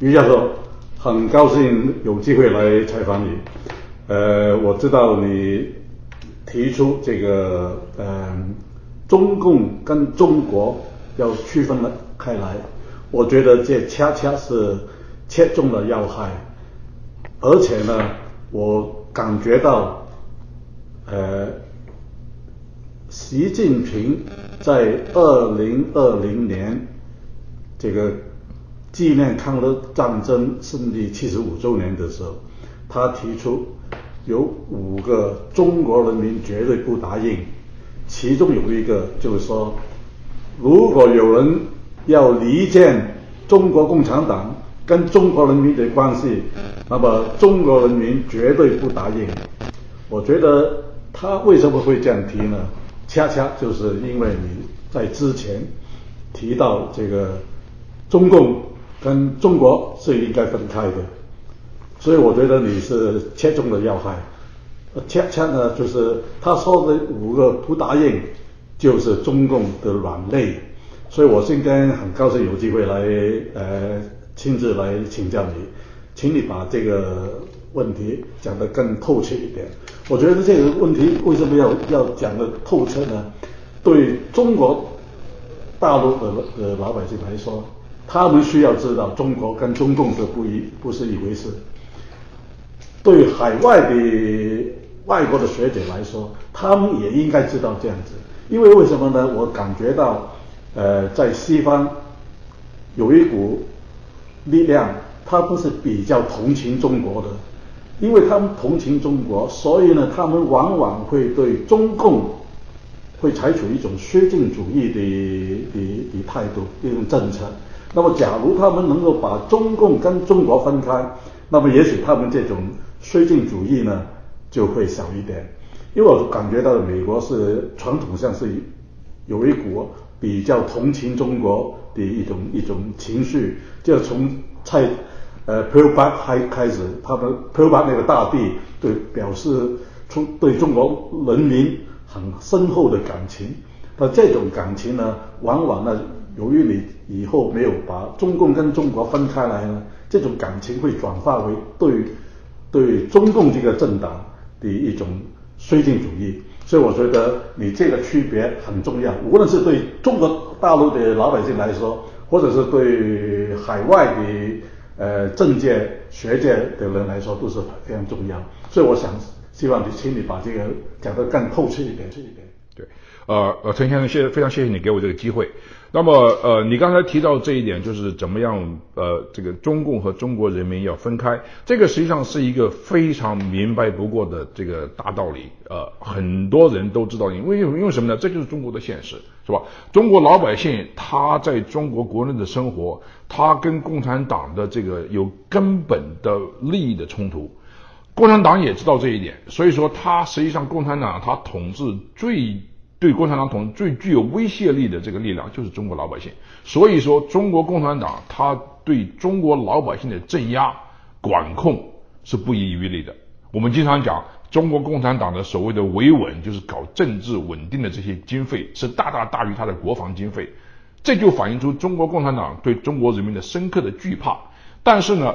于教授，很高兴有机会来采访你。呃，我知道你提出这个，嗯，中共跟中国要区分了开来，我觉得这恰恰是切中了要害，而且呢，我感觉到，呃，习近平在二零二零年这个。纪念抗日战争胜利七十五周年的时候，他提出有五个中国人民绝对不答应，其中有一个就是说，如果有人要离间中国共产党跟中国人民的关系，那么中国人民绝对不答应。我觉得他为什么会这样提呢？恰恰就是因为你在之前提到这个中共。跟中国是应该分开的，所以我觉得你是切中了要害。恰恰呢，就是他说的五个不答应，就是中共的软肋。所以我今天很高兴有机会来呃亲自来请教你，请你把这个问题讲得更透彻一点。我觉得这个问题为什么要要讲得透彻呢？对中国大陆的的老百姓来说。他们需要知道中国跟中共是不一不是一回事。对海外的外国的学者来说，他们也应该知道这样子。因为为什么呢？我感觉到，呃，在西方有一股力量，他们是比较同情中国的，因为他们同情中国，所以呢，他们往往会对中共会采取一种绥靖主义的的的态度，一种政策。那么，假如他们能够把中共跟中国分开，那么也许他们这种绥靖主义呢就会小一点。因为我感觉到美国是传统上是有一股比较同情中国的一种一种情绪，就从蔡呃 Pearl 开开始，他们 Pearl 那个大地对表示出对中国人民很深厚的感情。那这种感情呢，往往呢。由于你以后没有把中共跟中国分开来呢，这种感情会转化为对对中共这个政党的一种绥靖主义，所以我觉得你这个区别很重要，无论是对中国大陆的老百姓来说，或者是对海外的呃政界学界的人来说，都是非常重要。所以我想希望你，请你把这个讲得更透彻一点，一点。对，呃呃，陈先生，谢非常谢谢你给我这个机会。那么，呃，你刚才提到这一点，就是怎么样，呃，这个中共和中国人民要分开，这个实际上是一个非常明白不过的这个大道理，呃，很多人都知道，因为因为什么呢？这就是中国的现实，是吧？中国老百姓他在中国国内的生活，他跟共产党的这个有根本的利益的冲突，共产党也知道这一点，所以说他实际上共产党他统治最。对共产党统治最具有威胁力的这个力量就是中国老百姓，所以说中国共产党他对中国老百姓的镇压管控是不遗余力的。我们经常讲，中国共产党的所谓的维稳，就是搞政治稳定的这些经费是大大大于他的国防经费，这就反映出中国共产党对中国人民的深刻的惧怕。但是呢，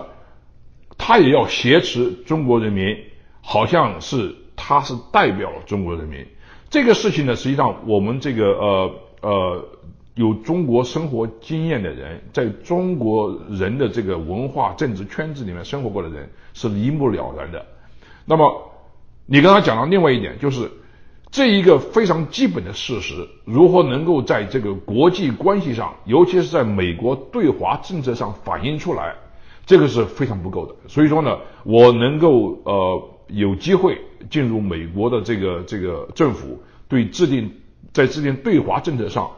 他也要挟持中国人民，好像是他是代表中国人民。这个事情呢，实际上我们这个呃呃有中国生活经验的人，在中国人的这个文化政治圈子里面生活过的人是一目了然的。那么你刚才讲到另外一点，就是这一个非常基本的事实，如何能够在这个国际关系上，尤其是在美国对华政策上反映出来，这个是非常不够的。所以说呢，我能够呃。有机会进入美国的这个这个政府，对制定在制定对华政策上，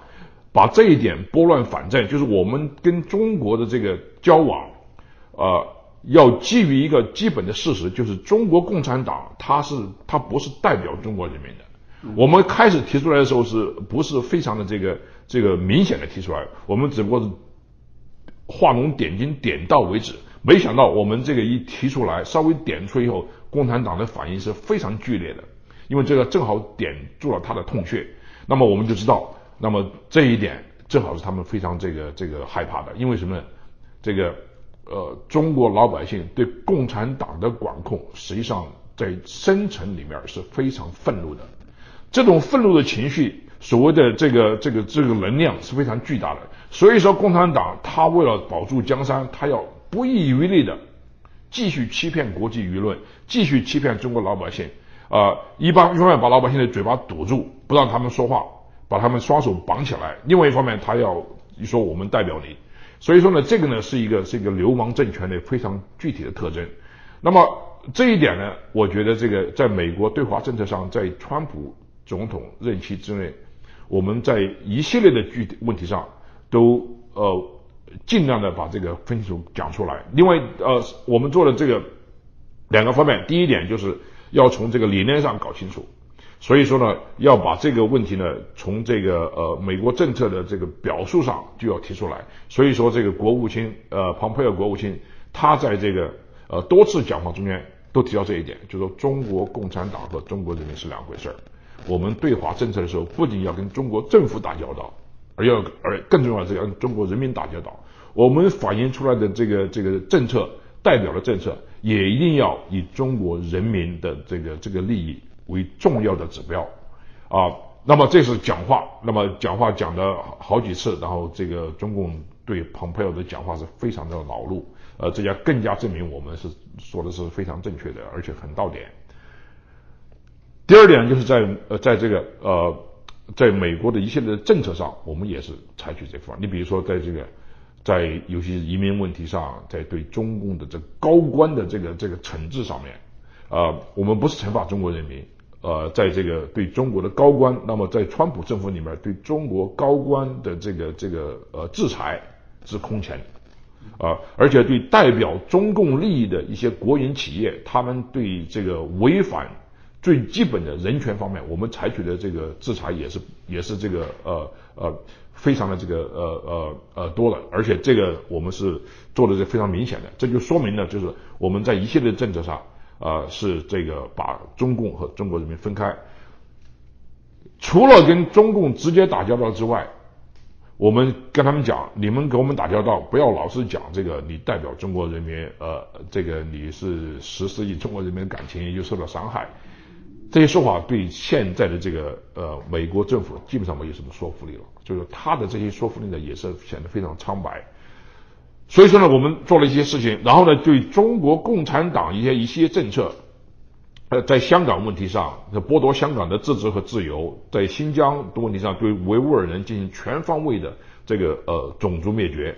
把这一点拨乱反正，就是我们跟中国的这个交往，呃，要基于一个基本的事实，就是中国共产党它是它不是代表中国人民的。我们开始提出来的时候，是不是非常的这个这个明显的提出来？我们只不过是画龙点睛，点到为止。没想到我们这个一提出来，稍微点出以后。共产党的反应是非常剧烈的，因为这个正好点住了他的痛穴。那么我们就知道，那么这一点正好是他们非常这个这个害怕的。因为什么呢？这个呃中国老百姓对共产党的管控，实际上在深层里面是非常愤怒的。这种愤怒的情绪，所谓的这个这个这个能量是非常巨大的。所以说，共产党他为了保住江山，他要不遗余力的继续欺骗国际舆论，继续欺骗中国老百姓。啊，一般一方面把老百姓的嘴巴堵住，不让他们说话，把他们双手绑起来；另外一方面，他要说我们代表你。所以说呢，这个呢是一个是一个流氓政权的非常具体的特征。那么这一点呢，我觉得这个在美国对华政策上，在川普总统任期之内，我们在一系列的具体问题上都呃尽量的把这个分清楚讲出来。另外呃，我们做的这个两个方面，第一点就是要从这个理念上搞清楚。所以说呢，要把这个问题呢，从这个呃美国政策的这个表述上就要提出来。所以说，这个国务卿呃蓬佩奥国务卿他在这个呃多次讲话中间都提到这一点，就说中国共产党和中国人民是两回事儿。我们对华政策的时候，不仅要跟中国政府打交道，而要而更重要的是要跟中国人民打交道。我们反映出来的这个这个政策代表的政策，也一定要以中国人民的这个这个利益。为重要的指标，啊，那么这是讲话，那么讲话讲的好几次，然后这个中共对蓬佩奥的讲话是非常的恼怒，呃，这样更加证明我们是说的是非常正确的，而且很到点。第二点就是在呃，在这个呃，在美国的一系列政策上，我们也是采取这方。你比如说，在这个在尤其是移民问题上，在对中共的这高官的这个这个惩治上面，啊，我们不是惩罚中国人民。呃，在这个对中国的高官，那么在川普政府里面对中国高官的这个这个呃制裁是空前，啊，而且对代表中共利益的一些国营企业，他们对这个违反最基本的人权方面，我们采取的这个制裁也是也是这个呃呃非常的这个呃呃呃多了，而且这个我们是做的是非常明显的，这就说明了就是我们在一系列政策上。啊，是这个把中共和中国人民分开。除了跟中共直接打交道之外，我们跟他们讲，你们跟我们打交道，不要老是讲这个，你代表中国人民，呃，这个你是实施以中国人民的感情又受到伤害。这些说法对现在的这个呃美国政府基本上没有什么说服力了，就是他的这些说服力呢，也是显得非常苍白。所以说呢，我们做了一些事情，然后呢，对中国共产党一些一些政策，呃，在香港问题上，剥夺香港的自治和自由；在新疆的问题上，对维吾尔人进行全方位的这个呃种族灭绝；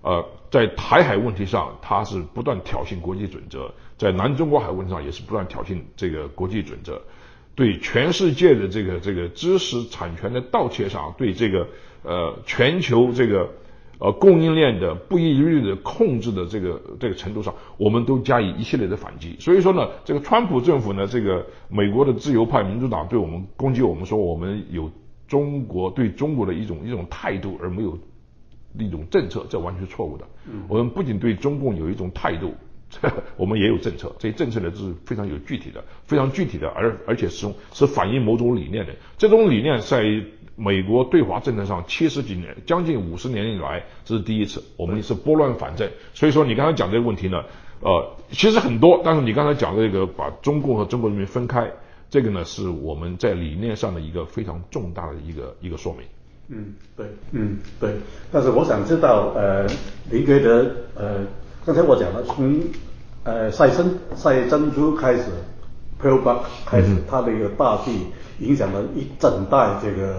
呃，在台海问题上，他是不断挑衅国际准则；在南中国海问题上，也是不断挑衅这个国际准则；对全世界的这个这个知识产权的盗窃上，对这个呃全球这个。呃，供应链的不遗余力的控制的这个这个程度上，我们都加以一系列的反击。所以说呢，这个川普政府呢，这个美国的自由派民主党对我们攻击我们说我们有中国对中国的一种一种态度，而没有一种政策，这完全是错误的。我们不仅对中共有一种态度，我们也有政策。这些政策呢是非常有具体的，非常具体的，而而且是是反映某种理念的。这种理念在。美国对华政策上七十几年，将近五十年以来，这是第一次，我们是拨乱反正。所以说，你刚才讲这个问题呢，呃，其实很多，但是你刚才讲的这个把中共和中国人民分开，这个呢是我们在理念上的一个非常重大的一个一个说明。嗯，对，嗯，对。但是我想知道，呃，您觉得，呃，刚才我讲了，从呃赛珍赛珍珠开始，Pearl Buck 开始，它的一个大地。影响了一整代这个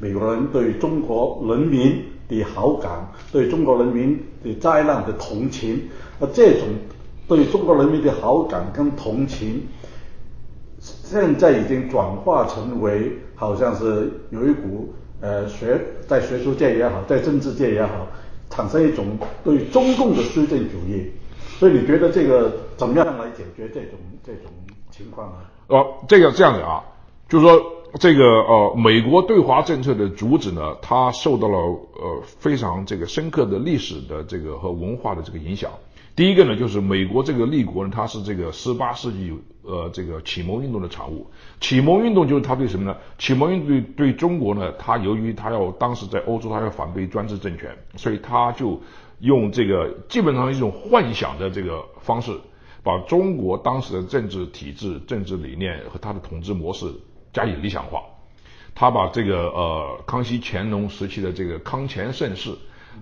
美国人对中国人民的好感，对中国人民的灾难的同情。那这种对中国人民的好感跟同情，现在已经转化成为好像是有一股呃学在学术界也好，在政治界也好，产生一种对中共的施政主义。所以你觉得这个怎么样来解决这种这种情况呢？哦，这个这样子啊。就是说，这个呃，美国对华政策的主旨呢，它受到了呃非常这个深刻的历史的这个和文化的这个影响。第一个呢，就是美国这个立国呢，它是这个十八世纪呃这个启蒙运动的产物。启蒙运动就是它对什么呢？启蒙运动对对中国呢，它由于它要当时在欧洲，它要反对专制政权，所以它就用这个基本上一种幻想的这个方式，把中国当时的政治体制、政治理念和他的统治模式加以理想化。他把这个呃康熙、乾隆时期的这个康乾盛世，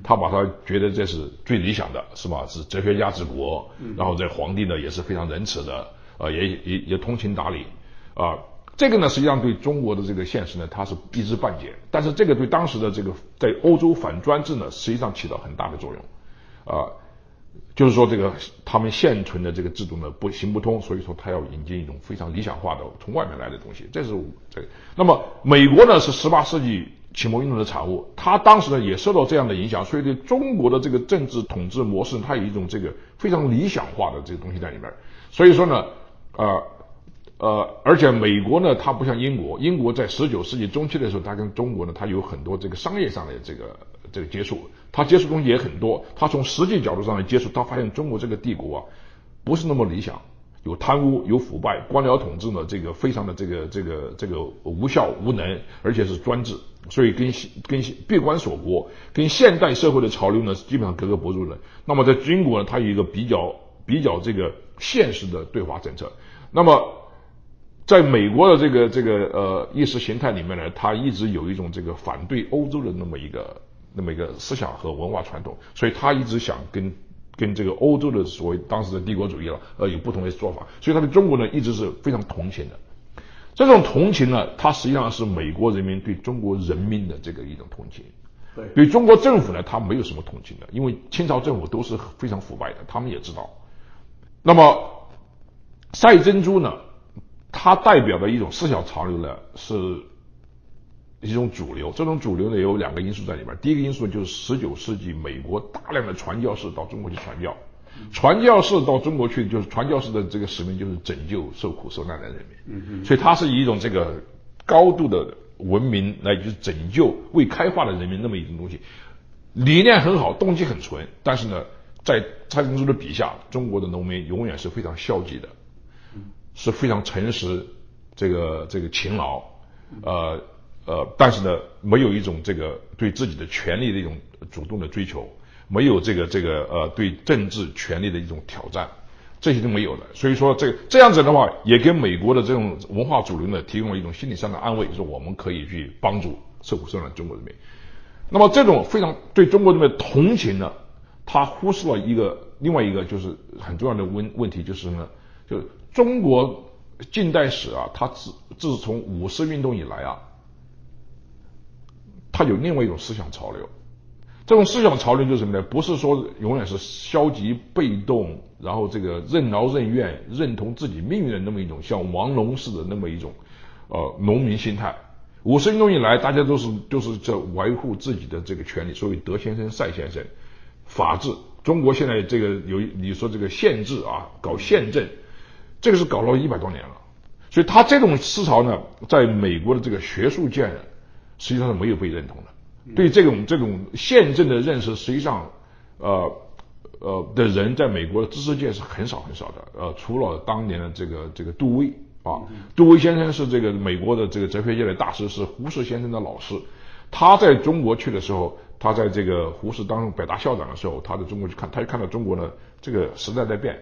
他把他觉得这是最理想的，是吧？是哲学家治国，然后这皇帝呢也是非常仁慈的，呃，也也也通情达理，啊，这个呢实际上对中国的这个现实呢，他是一知半解。但是这个对当时的这个在欧洲反专制呢，实际上起到很大的作用，啊。就是说，这个他们现存的这个制度呢不行不通，所以说他要引进一种非常理想化的从外面来的东西。这是这。那么美国呢是十八世纪启蒙运动的产物，他当时呢也受到这样的影响，所以对中国的这个政治统治模式，它有一种这个非常理想化的这个东西在里面。所以说呢，呃呃，而且美国呢，它不像英国，英国在十九世纪中期的时候，它跟中国呢，它有很多这个商业上的这个这个接触。他接触东西也很多，他从实际角度上来接触，他发现中国这个帝国啊，不是那么理想，有贪污，有腐败，官僚统治呢，这个非常的这个这个这个无效无能，而且是专制，所以跟跟闭关锁国，跟现代社会的潮流呢，基本上格格不入的。那么在中国呢，它有一个比较比较这个现实的对华政策。那么在美国的这个这个呃意识形态里面呢，它一直有一种这个反对欧洲的那么一个。那么一个思想和文化传统，所以他一直想跟跟这个欧洲的所谓当时的帝国主义了，呃，有不同的做法，所以他对中国呢一直是非常同情的。这种同情呢，它实际上是美国人民对中国人民的这个一种同情。对，对中国政府呢，他没有什么同情的，因为清朝政府都是非常腐败的，他们也知道。那么赛珍珠呢，它代表的一种思想潮流呢是。一种主流，这种主流呢有两个因素在里边。第一个因素就是十九世纪美国大量的传教士到中国去传教，传教士到中国去就是传教士的这个使命就是拯救受苦受难的人民。嗯嗯。所以他是以一种这个高度的文明来就是拯救未开化的人民那么一种东西，理念很好，动机很纯。但是呢，在蔡珍珠的笔下，中国的农民永远是非常消极的，是非常诚实，这个这个勤劳，呃。呃，但是呢，没有一种这个对自己的权利的一种主动的追求，没有这个这个呃对政治权利的一种挑战，这些都没有的。所以说，这这样子的话，也给美国的这种文化主流呢提供了一种心理上的安慰，就是我们可以去帮助受苦受难中国人民。那么，这种非常对中国人民同情呢，他忽视了一个另外一个就是很重要的问问题，就是呢，就中国近代史啊，它自自从五四运动以来啊。他有另外一种思想潮流，这种思想潮流就是什么呢？不是说永远是消极被动，然后这个任劳任怨、认同自己命运的那么一种像王龙似的那么一种呃农民心态。五四运动以来，大家都是就是在维护自己的这个权利，所谓德先生、赛先生、法治。中国现在这个有你说这个宪制啊，搞宪政，这个是搞了一百多年了。所以他这种思潮呢，在美国的这个学术界呢。实际上是没有被认同的。对这种这种宪政的认识，实际上，呃呃的人在美国的知识界是很少很少的。呃，除了当年的这个这个杜威啊，杜威先生是这个美国的这个哲学界的大师，是胡适先生的老师。他在中国去的时候，他在这个胡适当北大校长的时候，他在中国去看，他就看到中国呢，这个时代在变。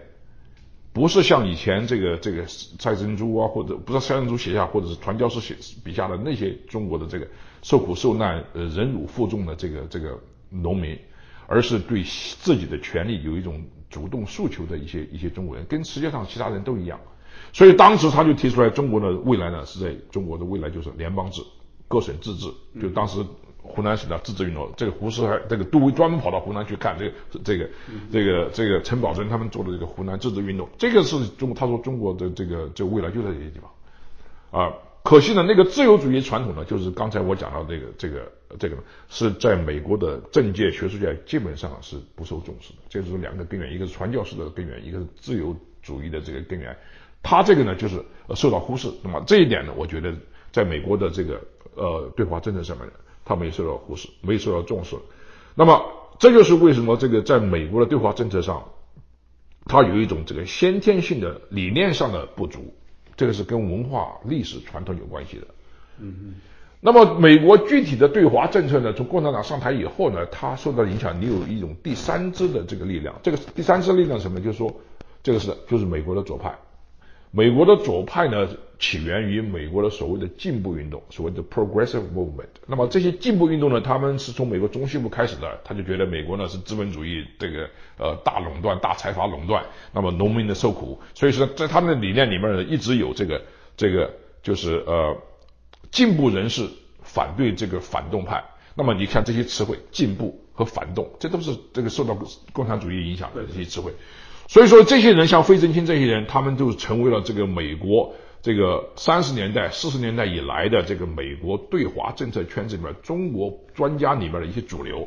不是像以前这个这个蔡珍珠啊，或者不是蔡珍珠写下，或者是传教士写笔下的那些中国的这个受苦受难、呃忍辱负重的这个这个农民，而是对自己的权利有一种主动诉求的一些一些中国人，跟世界上其他人都一样。所以当时他就提出来，中国的未来呢是在中国的未来就是联邦制，各省自治。就当时。湖南省的自治运动，这个胡适还这个杜威专门跑到湖南去看这个这个这个这个陈宝珍他们做的这个湖南自治运动，这个是中他说中国的这个这个未来就在这些地方啊。可惜呢，那个自由主义传统呢，就是刚才我讲到这个这个这个呢是在美国的政界学术界基本上是不受重视的。这是两个根源，一个是传教士的根源，一个是自由主义的这个根源。他这个呢，就是受到忽视。那么这一点呢，我觉得在美国的这个呃对华政策上面。他没受到忽视，没受到重视，那么这就是为什么这个在美国的对华政策上，它有一种这个先天性的理念上的不足，这个是跟文化历史传统有关系的。嗯嗯。那么美国具体的对华政策呢？从共产党上台以后呢，它受到影响，你有一种第三支的这个力量。这个第三支力量什么？就是说，这个是就是美国的左派。美国的左派呢，起源于美国的所谓的进步运动，所谓的 progressive movement。那么这些进步运动呢，他们是从美国中西部开始的，他就觉得美国呢是资本主义这个呃大垄断、大财阀垄断，那么农民的受苦。所以说，在他们的理念里面呢，一直有这个这个就是呃进步人士反对这个反动派。那么你看这些词汇，进步和反动，这都是这个受到共产主义影响的这些词汇。所以说，这些人像费正清这些人，他们就成为了这个美国这个三十年代、四十年代以来的这个美国对华政策圈子里面中国专家里面的一些主流。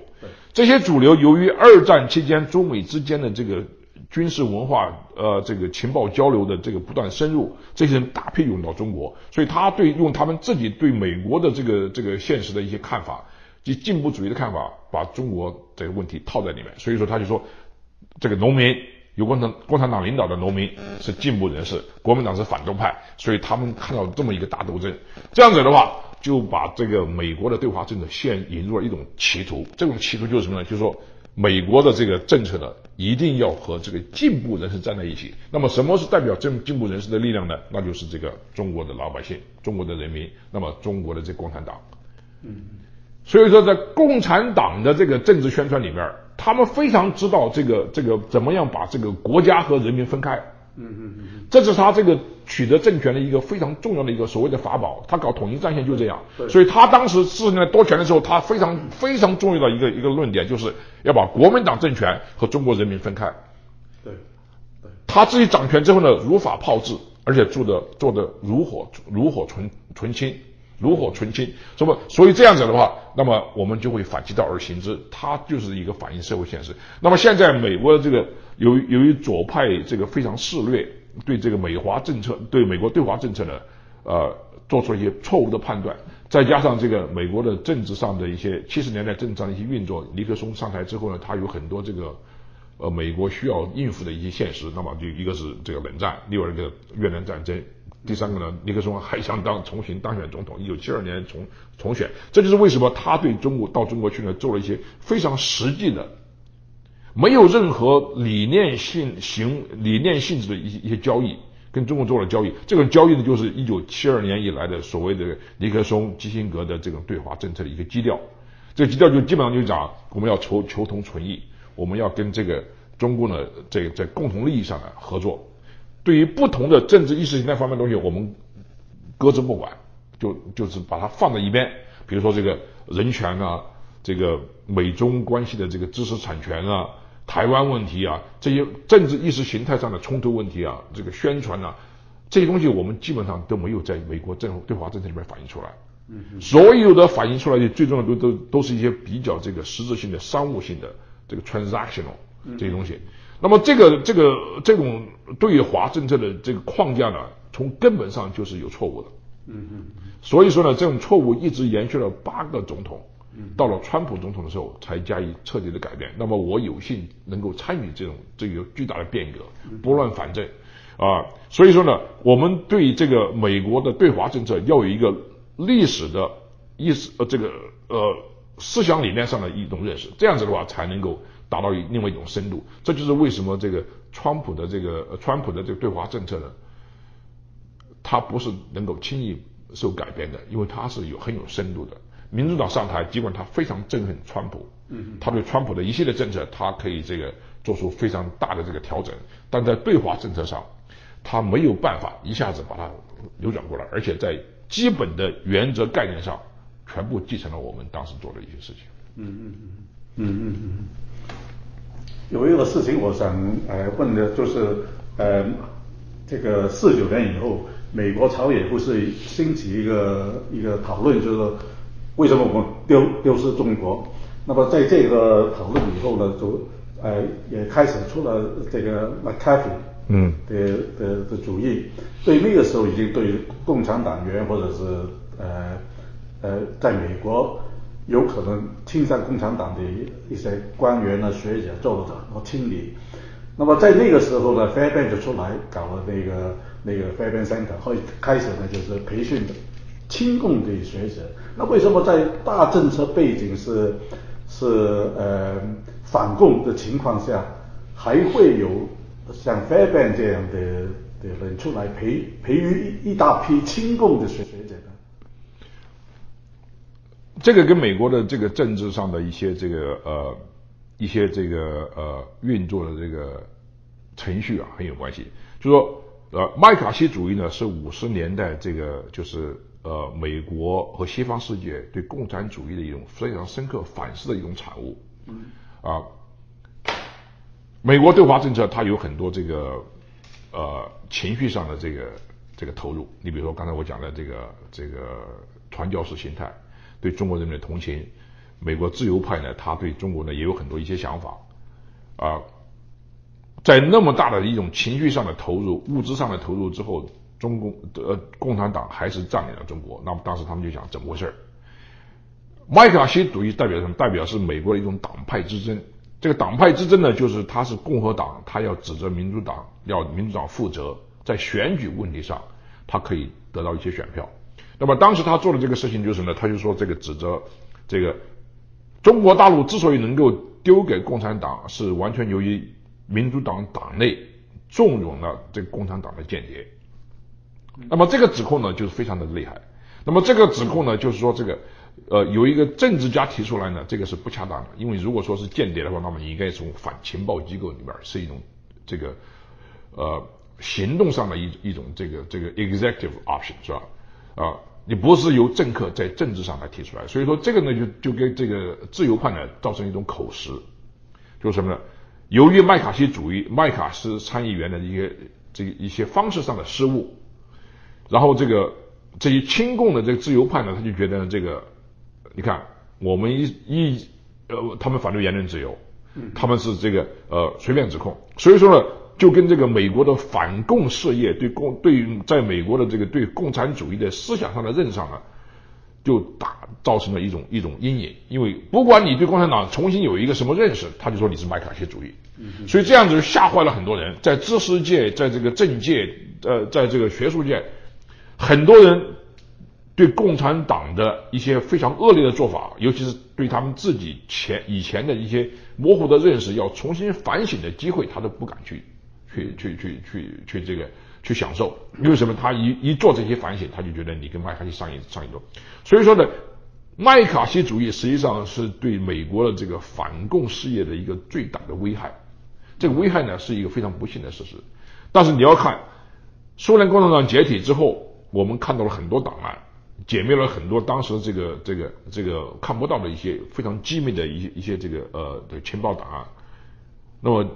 这些主流由于二战期间中美之间的这个军事文化、呃这个情报交流的这个不断深入，这些人大批涌到中国，所以他对用他们自己对美国的这个这个现实的一些看法及进步主义的看法，把中国这个问题套在里面。所以说，他就说这个农民。由共产共产党领导的农民是进步人士，国民党是反动派，所以他们看到这么一个大斗争，这样子的话，就把这个美国的对华政策现引入了一种歧途。这种歧途就是什么呢？就是说，美国的这个政策呢，一定要和这个进步人士站在一起。那么，什么是代表进进步人士的力量呢？那就是这个中国的老百姓，中国的人民，那么中国的这共产党。嗯，所以说，在共产党的这个政治宣传里面。他们非常知道这个这个怎么样把这个国家和人民分开，嗯嗯嗯，这是他这个取得政权的一个非常重要的一个所谓的法宝。他搞统一战线就这样，所以他当时四十年代夺权的时候，他非常非常重要的一个一个论点就是要把国民党政权和中国人民分开。对，对，他自己掌权之后呢，如法炮制，而且做的做的如火如火纯纯青。炉火纯青，什么？所以这样子的话，那么我们就会反其道而行之，它就是一个反映社会现实。那么现在美国的这个由于由于左派这个非常肆虐，对这个美华政策，对美国对华政策呢，呃，做出了一些错误的判断，再加上这个美国的政治上的一些七十年代政治上的一些运作，尼克松上台之后呢，他有很多这个呃美国需要应付的一些现实，那么就一个是这个冷战，另外一个越南战争。第三个呢，尼克松还想当重新当选总统，一九七二年重重选，这就是为什么他对中国到中国去呢，做了一些非常实际的，没有任何理念性行理念性质的一些一些交易，跟中国做了交易。这个交易呢，就是一九七二年以来的所谓的尼克松基辛格的这种对华政策的一个基调。这个基调就基本上就讲，我们要求求同存异，我们要跟这个中共呢，这个在共同利益上呢合作。对于不同的政治意识形态方面东西，我们搁置不管，就就是把它放在一边。比如说这个人权啊，这个美中关系的这个知识产权啊，台湾问题啊，这些政治意识形态上的冲突问题啊，这个宣传啊，这些东西我们基本上都没有在美国政对华政策里面反映出来。嗯，所有的反映出来的最重要的都都都是一些比较这个实质性的商务性的这个 transactional 这些东西。那么这个这个这种对华政策的这个框架呢，从根本上就是有错误的。嗯嗯。所以说呢，这种错误一直延续了八个总统，到了川普总统的时候才加以彻底的改变。那么我有幸能够参与这种这个巨大的变革，拨乱反正啊。所以说呢，我们对这个美国的对华政策要有一个历史的意识呃这个呃思想理念上的一种认识，这样子的话才能够。达到另外一种深度，这就是为什么这个川普的这个川普的这个对华政策呢，它不是能够轻易受改变的，因为它是有很有深度的。民主党上台，尽管他非常憎恨川普，嗯，他对川普的一系列政策，他可以这个做出非常大的这个调整，但在对华政策上，他没有办法一下子把它扭转过来，而且在基本的原则概念上，全部继承了我们当时做的一些事情。嗯嗯嗯嗯嗯嗯。有一个事情我想呃问的就是，呃，这个四九年以后，美国朝野不是兴起一个一个讨论，就是说为什么我们丢丢失中国？那么在这个讨论以后呢，就呃也开始出了这个 McCarthy 嗯的的的主意，对那个时候已经对共产党员或者是呃呃在美国。有可能亲向共产党的一些官员呢、学者做了很多清理。那么在那个时候呢，Fairbank 就出来搞了那个那个 Fairbank Center，开开始呢就是培训的亲共的学者。那为什么在大政策背景是是呃反共的情况下，还会有像 Fairbank 这样的的人出来培培育一一大批亲共的学学者？这个跟美国的这个政治上的一些这个呃一些这个呃运作的这个程序啊很有关系。就说呃麦卡锡主义呢是五十年代这个就是呃美国和西方世界对共产主义的一种非常深刻反思的一种产物。啊，美国对华政策它有很多这个呃情绪上的这个这个投入。你比如说刚才我讲的这个这个传教士心态。对中国人民的同情，美国自由派呢，他对中国呢也有很多一些想法，啊，在那么大的一种情绪上的投入、物质上的投入之后，中共呃共产党还是占领了中国。那么当时他们就想怎么回事儿麦卡锡主义代表什么？代表是美国的一种党派之争。这个党派之争呢，就是他是共和党，他要指责民主党，要民主党负责，在选举问题上，他可以得到一些选票。那么当时他做的这个事情就是呢，他就说这个指责这个中国大陆之所以能够丢给共产党，是完全由于民主党党内纵容了这个共产党的间谍。那么这个指控呢，就是非常的厉害。那么这个指控呢，就是说这个呃有一个政治家提出来呢，这个是不恰当的，因为如果说是间谍的话，那么你应该从反情报机构里边是一种这个呃行动上的一一种这个这个 executive option 是吧？啊。你不是由政客在政治上来提出来，所以说这个呢就就跟这个自由派呢造成一种口实，就是什么呢？由于麦卡锡主义、麦卡锡参议员的一些这个一些方式上的失误，然后这个这些亲共的这个自由派呢，他就觉得这个，你看我们一一呃，他们反对言论自由，他们是这个呃随便指控，所以说呢。就跟这个美国的反共事业对共对在美国的这个对共产主义的思想上的认上呢，就打造成了一种一种阴影。因为不管你对共产党重新有一个什么认识，他就说你是麦卡锡主义。所以这样子就吓坏了很多人，在知识界，在这个政界，呃，在这个学术界，很多人对共产党的一些非常恶劣的做法，尤其是对他们自己前以前的一些模糊的认识，要重新反省的机会，他都不敢去。去去去去去这个去享受，因为什么？他一一做这些反省，他就觉得你跟麦卡锡上一上一路。所以说呢，麦卡锡主义实际上是对美国的这个反共事业的一个最大的危害。这个危害呢是一个非常不幸的事实。但是你要看，苏联共产党解体之后，我们看到了很多档案，解密了很多当时这个这个这个看不到的一些非常机密的一些一些这个呃的情报档案。那么。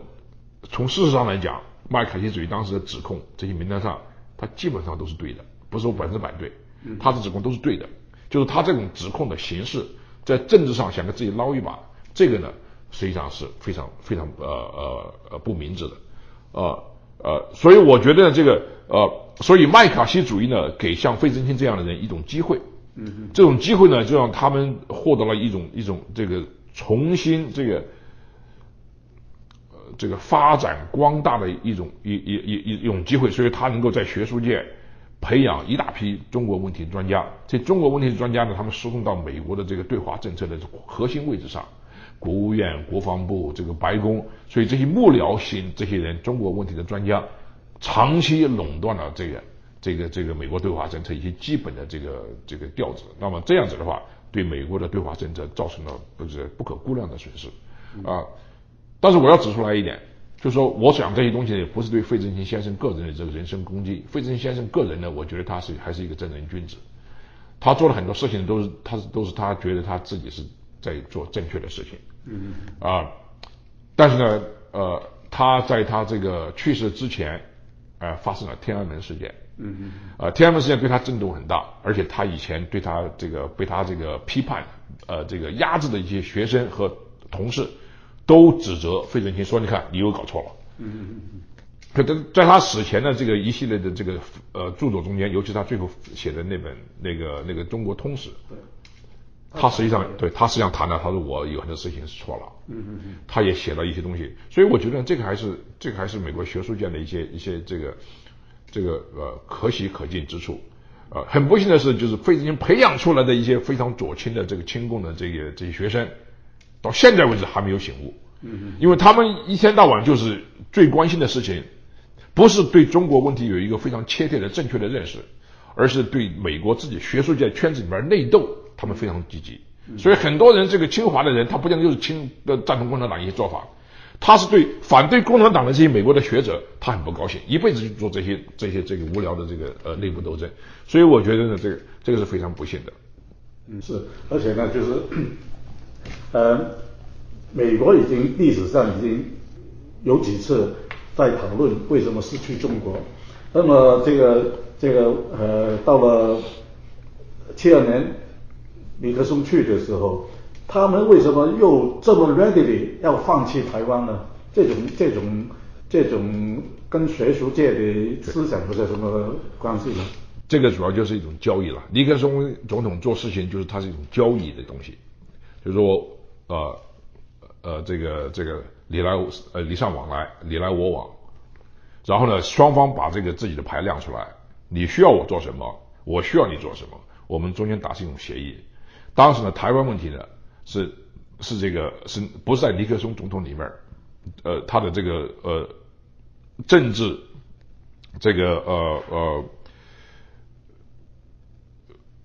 从事实上来讲，麦卡锡主义当时的指控，这些名单上，他基本上都是对的，不是说百分之百对，他的指控都是对的。就是他这种指控的形式，在政治上想给自己捞一把，这个呢，实际上是非常非常呃呃呃不明智的，呃呃，所以我觉得这个呃，所以麦卡锡主义呢，给像费正清这样的人一种机会，嗯，这种机会呢，就让他们获得了一种一种这个重新这个。这个发展光大的一种一一一一种机会，所以他能够在学术界培养一大批中国问题专家。这中国问题专家呢，他们输送到美国的这个对华政策的核心位置上，国务院、国防部、这个白宫，所以这些幕僚型这些人，中国问题的专家，长期垄断了这个这个这个美国对华政策一些基本的这个这个调子。那么这样子的话，对美国的对华政策造成了不是不可估量的损失啊。但是我要指出来一点，就是说，我讲这些东西也不是对费正清先生个人的这个人身攻击。费正清先生个人呢，我觉得他是还是一个正人君子，他做了很多事情都是他都是他觉得他自己是在做正确的事情。嗯啊，但是呢，呃，他在他这个去世之前，呃，发生了天安门事件。嗯嗯。呃，天安门事件对他震动很大，而且他以前对他这个被他这个批判，呃，这个压制的一些学生和同事。都指责费正清说：“你看，你又搞错了。”嗯嗯嗯嗯。可在在他死前的这个一系列的这个呃著作中间，尤其他最后写的那本那个那个《中国通史》，他实际上对他实际上谈了，他说我有很多事情是错了。嗯嗯嗯。他也写了一些东西，所以我觉得这个还是这个还是美国学术界的一些一些这个这个呃可喜可敬之处呃，很不幸的是，就是费正清培养出来的一些非常左倾的这个亲共的这些这些学生，到现在为止还没有醒悟。嗯因为他们一天到晚就是最关心的事情，不是对中国问题有一个非常切切的正确的认识，而是对美国自己学术界圈子里面内斗，他们非常积极。所以很多人这个清华的人，他不见得就是亲的赞同共产党一些做法。他是对反对共产党的这些美国的学者，他很不高兴，一辈子就做这些这些这个无聊的这个呃内部斗争，所以我觉得呢，这个这个是非常不幸的。嗯，是，而且呢，就是，呃，美国已经历史上已经有几次在讨论为什么失去中国，那么这个这个呃，到了七二年尼克松去的时候。他们为什么又这么 readily 要放弃台湾呢？这种这种这种跟学术界的思想有什么关系呢？这个主要就是一种交易了。尼克松总统做事情就是他是一种交易的东西，就是说呃呃这个这个礼来呃礼尚往来，你来我往，然后呢双方把这个自己的牌亮出来，你需要我做什么，我需要你做什么，我们中间达成一种协议。当时呢台湾问题呢。是是这个是不是在尼克松总统里面？呃，他的这个呃政治这个呃呃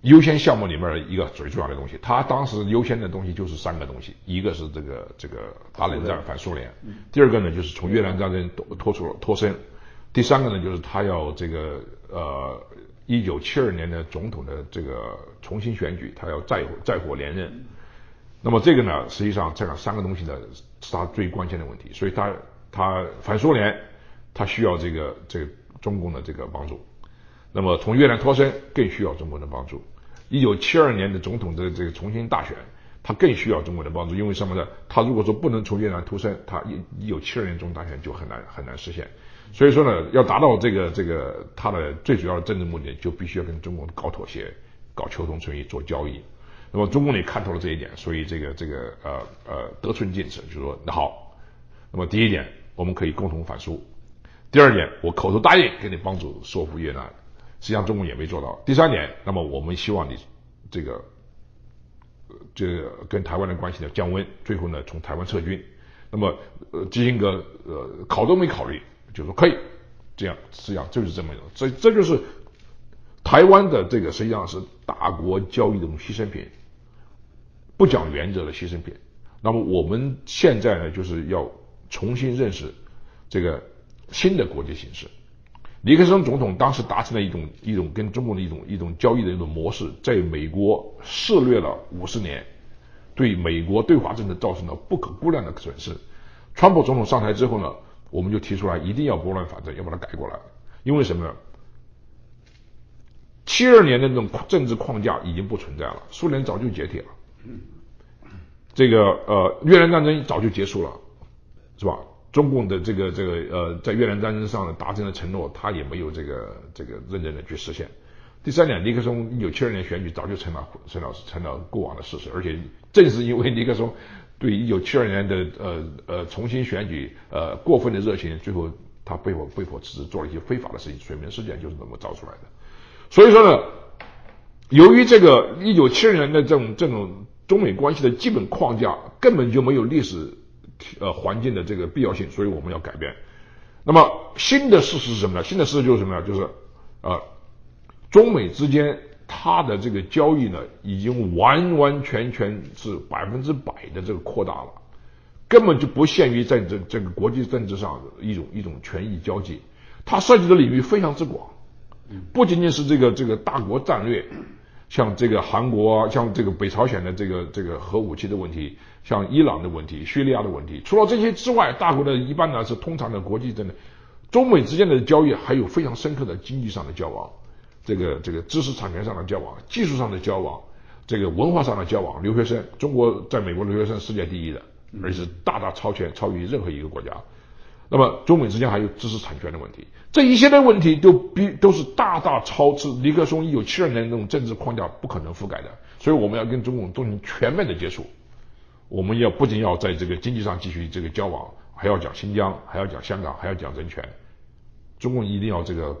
优先项目里面一个最重要的东西。他当时优先的东西就是三个东西：一个是这个这个打冷战反苏联；第二个呢就是从越南战争脱脱出脱身；第三个呢就是他要这个呃一九七二年的总统的这个重新选举，他要再再获连任。那么这个呢，实际上这样三个东西呢，是他最关键的问题。所以他他反苏联，他需要这个这个中共的这个帮助。那么从越南脱身更需要中国的帮助。一九七二年的总统的这个重新大选，他更需要中国的帮助。因为什么呢？他如果说不能从越南脱身，他一一九七二年总统大选就很难很难实现。所以说呢，要达到这个这个他的最主要的政治目的，就必须要跟中国搞妥协、搞求同存异、做交易。那么中共也看透了这一点，所以这个这个呃呃得寸进尺，就说那好，那么第一点我们可以共同反苏，第二点我口头答应给你帮助说服越南，实际上中国也没做到。第三点，那么我们希望你这个这个跟台湾的关系呢降温，最后呢从台湾撤军。那么呃基辛格呃考都没考虑，就说可以，这样实际上就是这么样，这这就是台湾的这个实际上是大国交易的牺牲品。不讲原则的牺牲品。那么我们现在呢，就是要重新认识这个新的国际形势。尼克松总统当时达成了一种一种跟中国的一种一种交易的一种模式，在美国肆虐了五十年，对美国对华政策造成了不可估量的损失。川普总统上台之后呢，我们就提出来一定要拨乱反正，要把它改过来。因为什么呢？七二年的那种政治框架已经不存在了，苏联早就解体了。这个呃，越南战争早就结束了，是吧？中共的这个这个呃，在越南战争上达成的承诺，他也没有这个这个认真的去实现。第三点，尼克松一九七二年选举早就成了成了成了过往的事实，而且正是因为尼克松对一九七二年的呃呃重新选举呃过分的热情，最后他被迫被迫辞职，做了一些非法的事情，水门事件就是这么造出来的。所以说呢，由于这个一九七二年的这种这种。中美关系的基本框架根本就没有历史呃环境的这个必要性，所以我们要改变。那么新的事实是什么呢？新的事实就是什么呢？就是呃，中美之间它的这个交易呢，已经完完全全是百分之百的这个扩大了，根本就不限于在这这个国际政治上的一种一种权益交际，它涉及的领域非常之广，不仅仅是这个这个大国战略。像这个韩国，像这个北朝鲜的这个这个核武器的问题，像伊朗的问题、叙利亚的问题，除了这些之外，大国的一般呢是通常的国际政治，中美之间的交易还有非常深刻的经济上的交往，这个这个知识产权上的交往、技术上的交往、这个文化上的交往。留学生，中国在美国留学生世界第一的，而且是大大超前超于任何一个国家。那么中美之间还有知识产权的问题，这一系列问题都比都是大大超出尼克松一九七二年那种政治框架不可能覆盖的，所以我们要跟中共进行全面的接触，我们要不仅要在这个经济上继续这个交往，还要讲新疆，还要讲香港，还要讲人权，中共一定要这个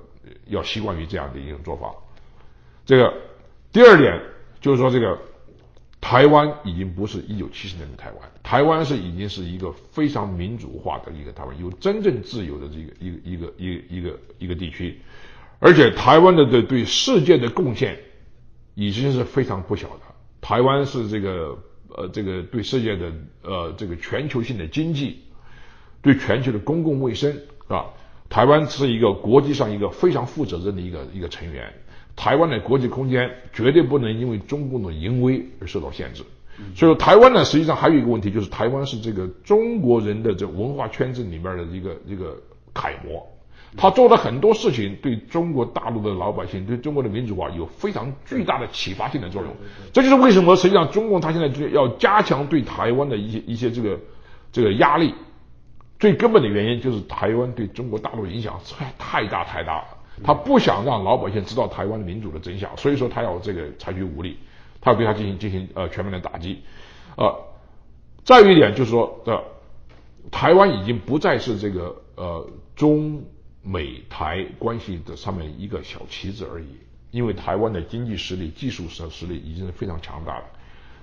要习惯于这样的一种做法。这个第二点就是说，这个台湾已经不是一九七十年的台湾，台湾是已经是一个非常民主化的一个台湾，有真正自由的这个一个一个一个一个一个地区，而且台湾的对对世界的贡献已经是非常不小的。台湾是这个呃这个对世界的呃这个全球性的经济，对全球的公共卫生啊。台湾是一个国际上一个非常负责任的一个一个成员，台湾的国际空间绝对不能因为中共的淫威而受到限制。所以说，台湾呢，实际上还有一个问题，就是台湾是这个中国人的这文化圈子里面的一个一个楷模，他做的很多事情对中国大陆的老百姓、对中国的民主化有非常巨大的启发性的作用。这就是为什么实际上中共他现在就要加强对台湾的一些一些这个这个压力。最根本的原因就是台湾对中国大陆影响太太大太大了，他不想让老百姓知道台湾的民主的真相，所以说他要这个采取武力，他要对他进行进行呃全面的打击，呃，再有一点就是说的，台湾已经不再是这个呃中美台关系的上面一个小棋子而已，因为台湾的经济实力、技术实实力已经是非常强大了。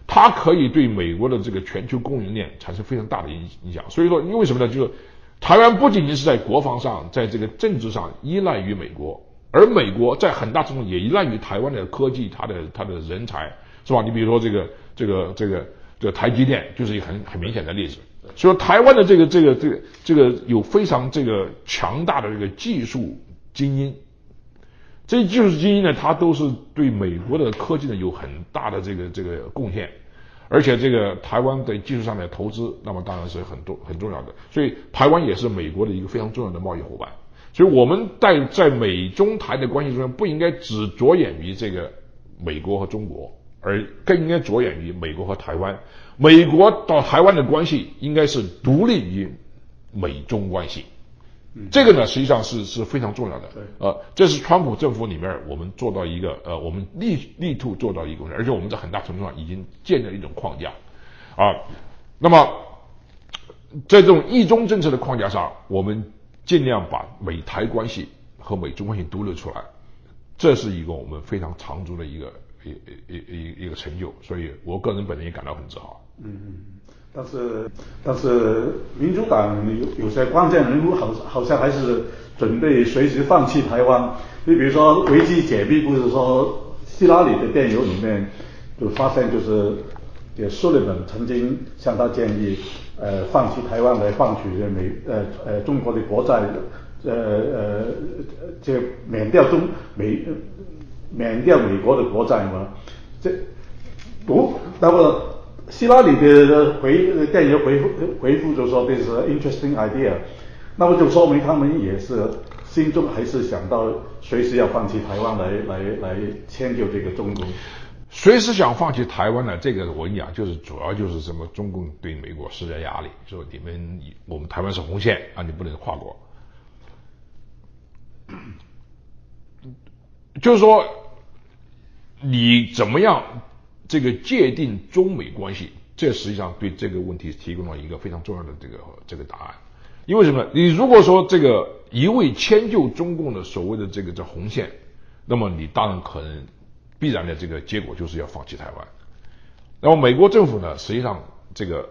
它可以对美国的这个全球供应链产生非常大的影影响，所以说因为什么呢？就是台湾不仅仅是在国防上，在这个政治上依赖于美国，而美国在很大程度也依赖于台湾的科技，它的它的人才，是吧？你比如说这个这个这个这个台积电就是一个很很明显的例子。所以台湾的这个这个这个这个有非常这个强大的这个技术精英。这些技术精英呢，它都是对美国的科技呢有很大的这个这个贡献，而且这个台湾在技术上的投资，那么当然是很多很重要的。所以台湾也是美国的一个非常重要的贸易伙伴。所以我们在在美中台的关系中，不应该只着眼于这个美国和中国，而更应该着眼于美国和台湾。美国到台湾的关系应该是独立于美中关系。这个呢，实际上是是非常重要的。呃，这是川普政府里面我们做到一个呃，我们力力图做到一个，而且我们在很大程度上已经建立了一种框架啊。那么，在这种一中政策的框架上，我们尽量把美台关系和美中关系独立出来，这是一个我们非常长足的一个一一一一个成就。所以我个人本人也感到很自豪。嗯嗯。但是，但是民主党有有些关键人物好好像还是准备随时放弃台湾。你比如说维基解密，不是说希拉里的电邮里面就发现，就是也苏利文曾经向他建议，呃，放弃台湾来换取美呃呃中国的国债，呃呃这免掉中美免掉美国的国债嘛。这不那么。希拉里的回电邮回复回复就说这是 interesting idea，那么就说明他们也是心中还是想到随时要放弃台湾来来来迁就这个中共。随时想放弃台湾呢？这个我跟你讲，就是主要就是什么中共对美国施加压力，说你们我们台湾是红线啊，你不能跨过。就是说你怎么样？这个界定中美关系，这实际上对这个问题提供了一个非常重要的这个这个答案。因为什么？你如果说这个一味迁就中共的所谓的这个这红线，那么你当然可能必然的这个结果就是要放弃台湾。那么美国政府呢，实际上这个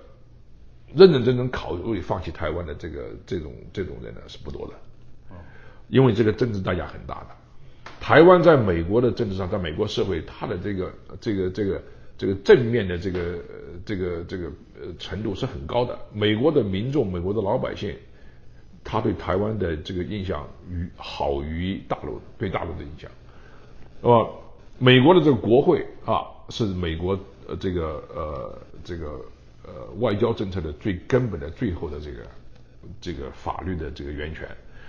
认认真真考虑放弃台湾的这个这种这种人呢是不多的，因为这个政治代价很大的。台湾在美国的政治上，在美国社会，它的这个这个这个这个正面的这个这个这个呃程度是很高的。美国的民众，美国的老百姓，他对台湾的这个印象与好于大陆对大陆的印象。那么，美国的这个国会啊，是美国呃这个呃这个呃外交政策的最根本的最后的这个这个法律的这个源泉。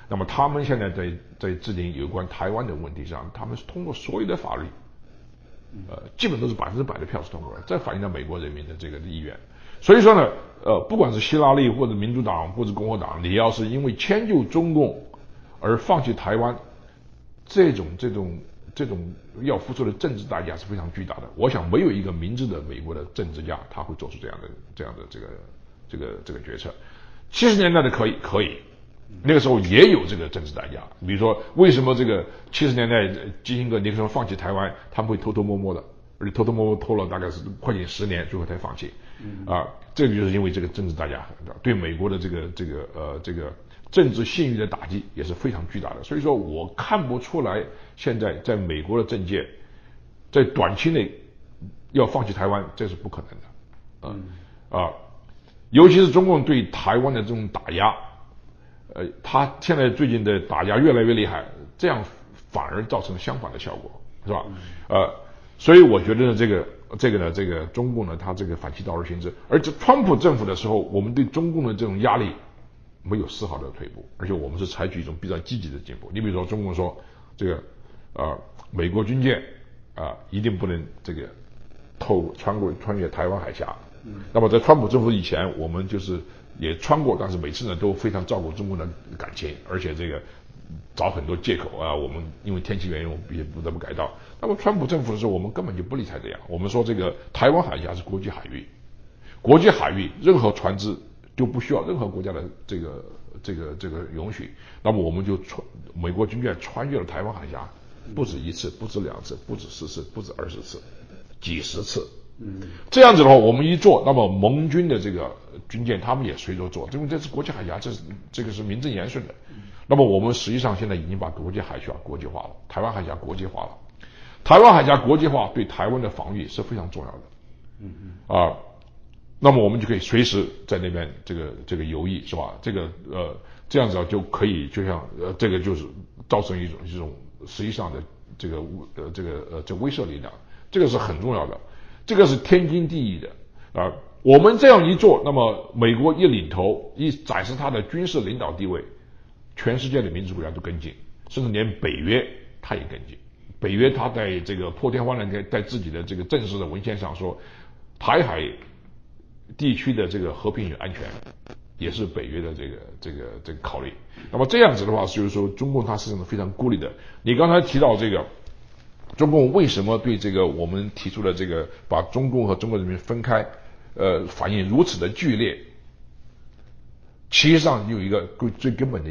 那么他们现在在在制定有关台湾的问题上，他们是通过所有的法律，呃，基本都是百分之百的票是通过的，这反映了美国人民的这个意愿。所以说呢，呃，不管是希拉里或者民主党或者共和党，你要是因为迁就中共而放弃台湾，这种这种这种要付出的政治代价是非常巨大的。我想没有一个明智的美国的政治家他会做出这样的这样的这个这个这个决策。七十年代的可以可以。那个时候也有这个政治代价。比如说，为什么这个七十年代基辛格尼克松放弃台湾，他们会偷偷摸摸的，而且偷偷摸摸偷了大概是快近十年，最后才放弃。啊，这个就是因为这个政治代价，对美国的这个这个呃这个政治信誉的打击也是非常巨大的。所以说我看不出来，现在在美国的政界，在短期内要放弃台湾，这是不可能的。嗯啊，尤其是中共对台湾的这种打压，呃，他现在最近的打压越来越厉害，这样反而造成相反的效果，是吧？呃，所以我觉得呢，这个这个呢，这个中共呢，他这个反其道而行之，而且川普政府的时候，我们对中共的这种压力没有丝毫的退步，而且我们是采取一种比较积极的进步。你比如说，中共说这个啊，美国军舰啊，一定不能这个。透穿过穿越台湾海峡，那么在川普政府以前，我们就是也穿过，但是每次呢都非常照顾中国的感情，而且这个找很多借口啊，我们因为天气原因，我们也不得不改道。那么川普政府的时候，我们根本就不理睬这样，我们说这个台湾海峡是国际海域，国际海域任何船只就不需要任何国家的这个这个这个允许，那么我们就穿美国军舰穿越了台湾海峡，不止一次，不止两次，不止十次，不止二十次。几十次，嗯，这样子的话，我们一做，那么盟军的这个军舰，他们也随着做，因为这是国际海峡，这是这个是名正言顺的。那么我们实际上现在已经把国际海峡国际化了，台湾海峡国际化了。台湾海峡国际化对台湾的防御是非常重要的，嗯嗯，啊，那么我们就可以随时在那边这个这个游弋，是吧？这个呃，这样子啊就可以，就像呃，这个就是造成一种一种实际上的这个呃这个呃这威慑力量。这个是很重要的，这个是天经地义的啊！我们这样一做，那么美国一领头，一展示他的军事领导地位，全世界的民主国家都跟进，甚至连北约他也跟进。北约他在这个破天荒的在在自己的这个正式的文献上说，台海地区的这个和平与安全也是北约的这个这个这个考虑。那么这样子的话，就是说中共它实际上是非常孤立的。你刚才提到这个。中共为什么对这个我们提出的这个把中共和中国人民分开，呃，反应如此的剧烈？其实上有一个最最根本的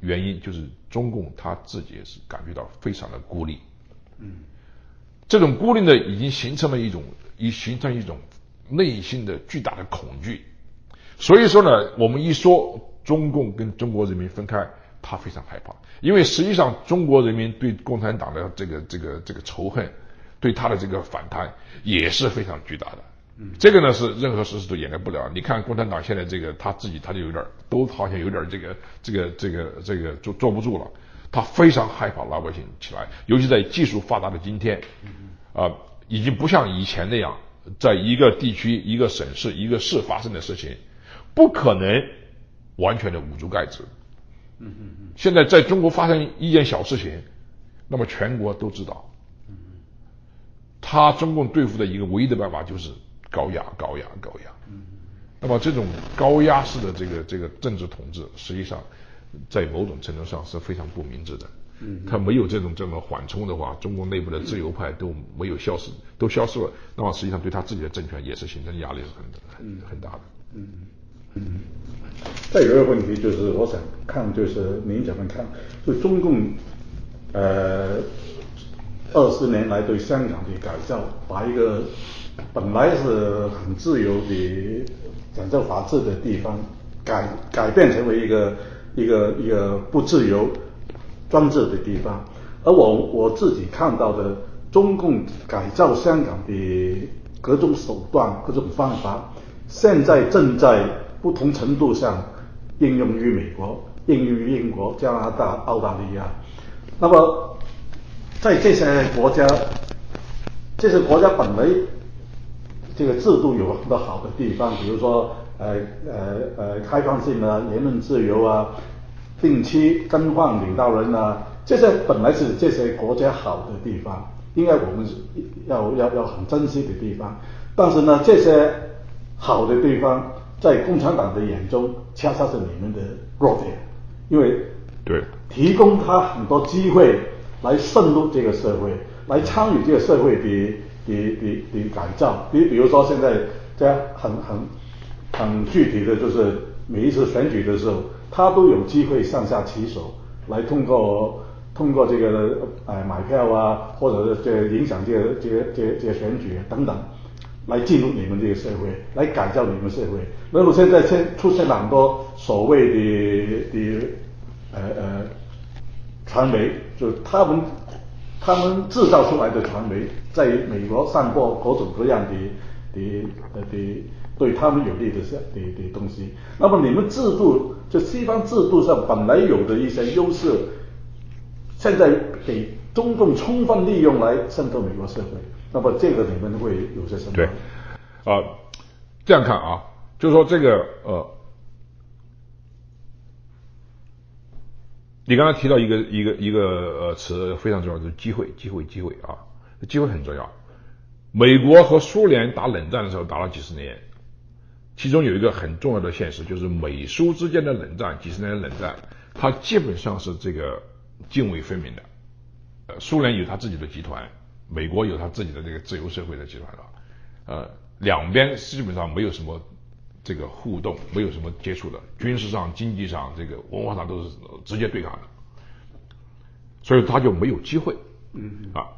原因，就是中共他自己也是感觉到非常的孤立。嗯，这种孤立呢，已经形成了一种，已形成一种内心的巨大的恐惧。所以说呢，我们一说中共跟中国人民分开。他非常害怕，因为实际上中国人民对共产党的这个这个这个仇恨，对他的这个反弹也是非常巨大的。嗯，这个呢是任何事实都掩盖不了。你看共产党现在这个他自己他就有点都好像有点这个这个这个这个就坐不住了，他非常害怕老百姓起来，尤其在技术发达的今天，啊，已经不像以前那样，在一个地区一个省市一个市发生的事情，不可能完全的捂住盖子。嗯嗯嗯，现在在中国发生一件小事情，那么全国都知道。嗯他中共对付的一个唯一的办法就是高压、高压、高压。嗯那么这种高压式的这个这个政治统治，实际上在某种程度上是非常不明智的。嗯。他没有这种这么缓冲的话，中国内部的自由派都没有消失，都消失了，那么实际上对他自己的政权也是形成压力是很很很大的。嗯。嗯，再有一个问题就是，我想看，就是您怎么看？就中共，呃，二十年来对香港的改造，把一个本来是很自由的讲究法治的地方，改改变成为一个一个一个不自由、专制的地方。而我我自己看到的，中共改造香港的各种手段、各种方法，现在正在。不同程度上应用于美国、应用于英国、加拿大、澳大利亚。那么，在这些国家，这些国家本来这个制度有很多好的地方，比如说呃呃呃开放性啊、言论自由啊、定期更换领导人啊，这些本来是这些国家好的地方，应该我们要要要很珍惜的地方。但是呢，这些好的地方。在共产党的眼中，恰恰是你们的弱点，因为对提供他很多机会来渗入这个社会，来参与这个社会的的的的改造。比比如说，现在这样很很很具体的就是每一次选举的时候，他都有机会上下其手，来通过通过这个呃买票啊，或者是这影响这个这个这个这个选举等等，来进入你们这个社会，来改造你们社会。那么现在现出现了很多所谓的的呃呃传媒，就是他们他们制造出来的传媒，在美国散播各种各样的的呃的对他们有利的的的东西。那么你们制度就西方制度上本来有的一些优势，现在给中共充分利用来渗透美国社会。那么这个你们会有些什么？对，啊，这样看啊，就是说这个呃。你刚才提到一个一个一个呃词非常重要，就是机会，机会，机会啊，机会很重要。美国和苏联打冷战的时候打了几十年，其中有一个很重要的现实，就是美苏之间的冷战，几十年的冷战，它基本上是这个泾渭分明的。呃，苏联有他自己的集团，美国有他自己的这个自由社会的集团了，呃，两边基本上没有什么。这个互动没有什么接触的，军事上、经济上、这个文化上都是直接对抗的，所以他就没有机会，嗯啊，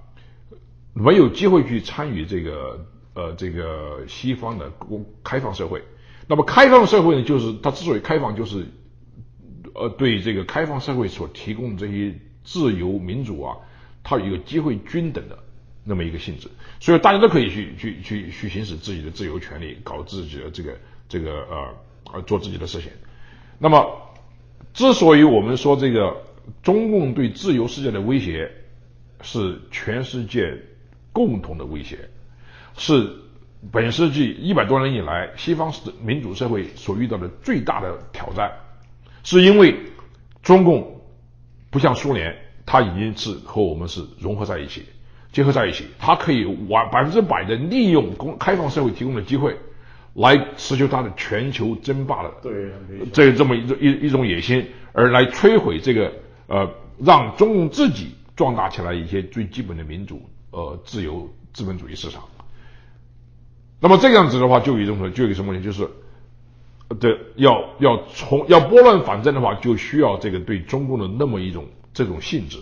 没有机会去参与这个呃这个西方的公开放社会。那么开放社会呢，就是它之所以开放，就是呃对这个开放社会所提供的这些自由民主啊，它有一个机会均等的那么一个性质，所以大家都可以去去去去行使自己的自由权利，搞自己的这个。这个呃呃做自己的事情，那么之所以我们说这个中共对自由世界的威胁是全世界共同的威胁，是本世纪一百多年以来西方民主社会所遇到的最大的挑战，是因为中共不像苏联，它已经是和我们是融合在一起、结合在一起，它可以完百分之百的利用公开放社会提供的机会。来持续它的全球争霸的对这这么一种一一种野心，而来摧毁这个呃让中共自己壮大起来一些最基本的民主呃自由资本主义市场。那么这样子的话，就有一种就有什么问题，就是对要要从要拨乱反正的话，就需要这个对中共的那么一种这种性质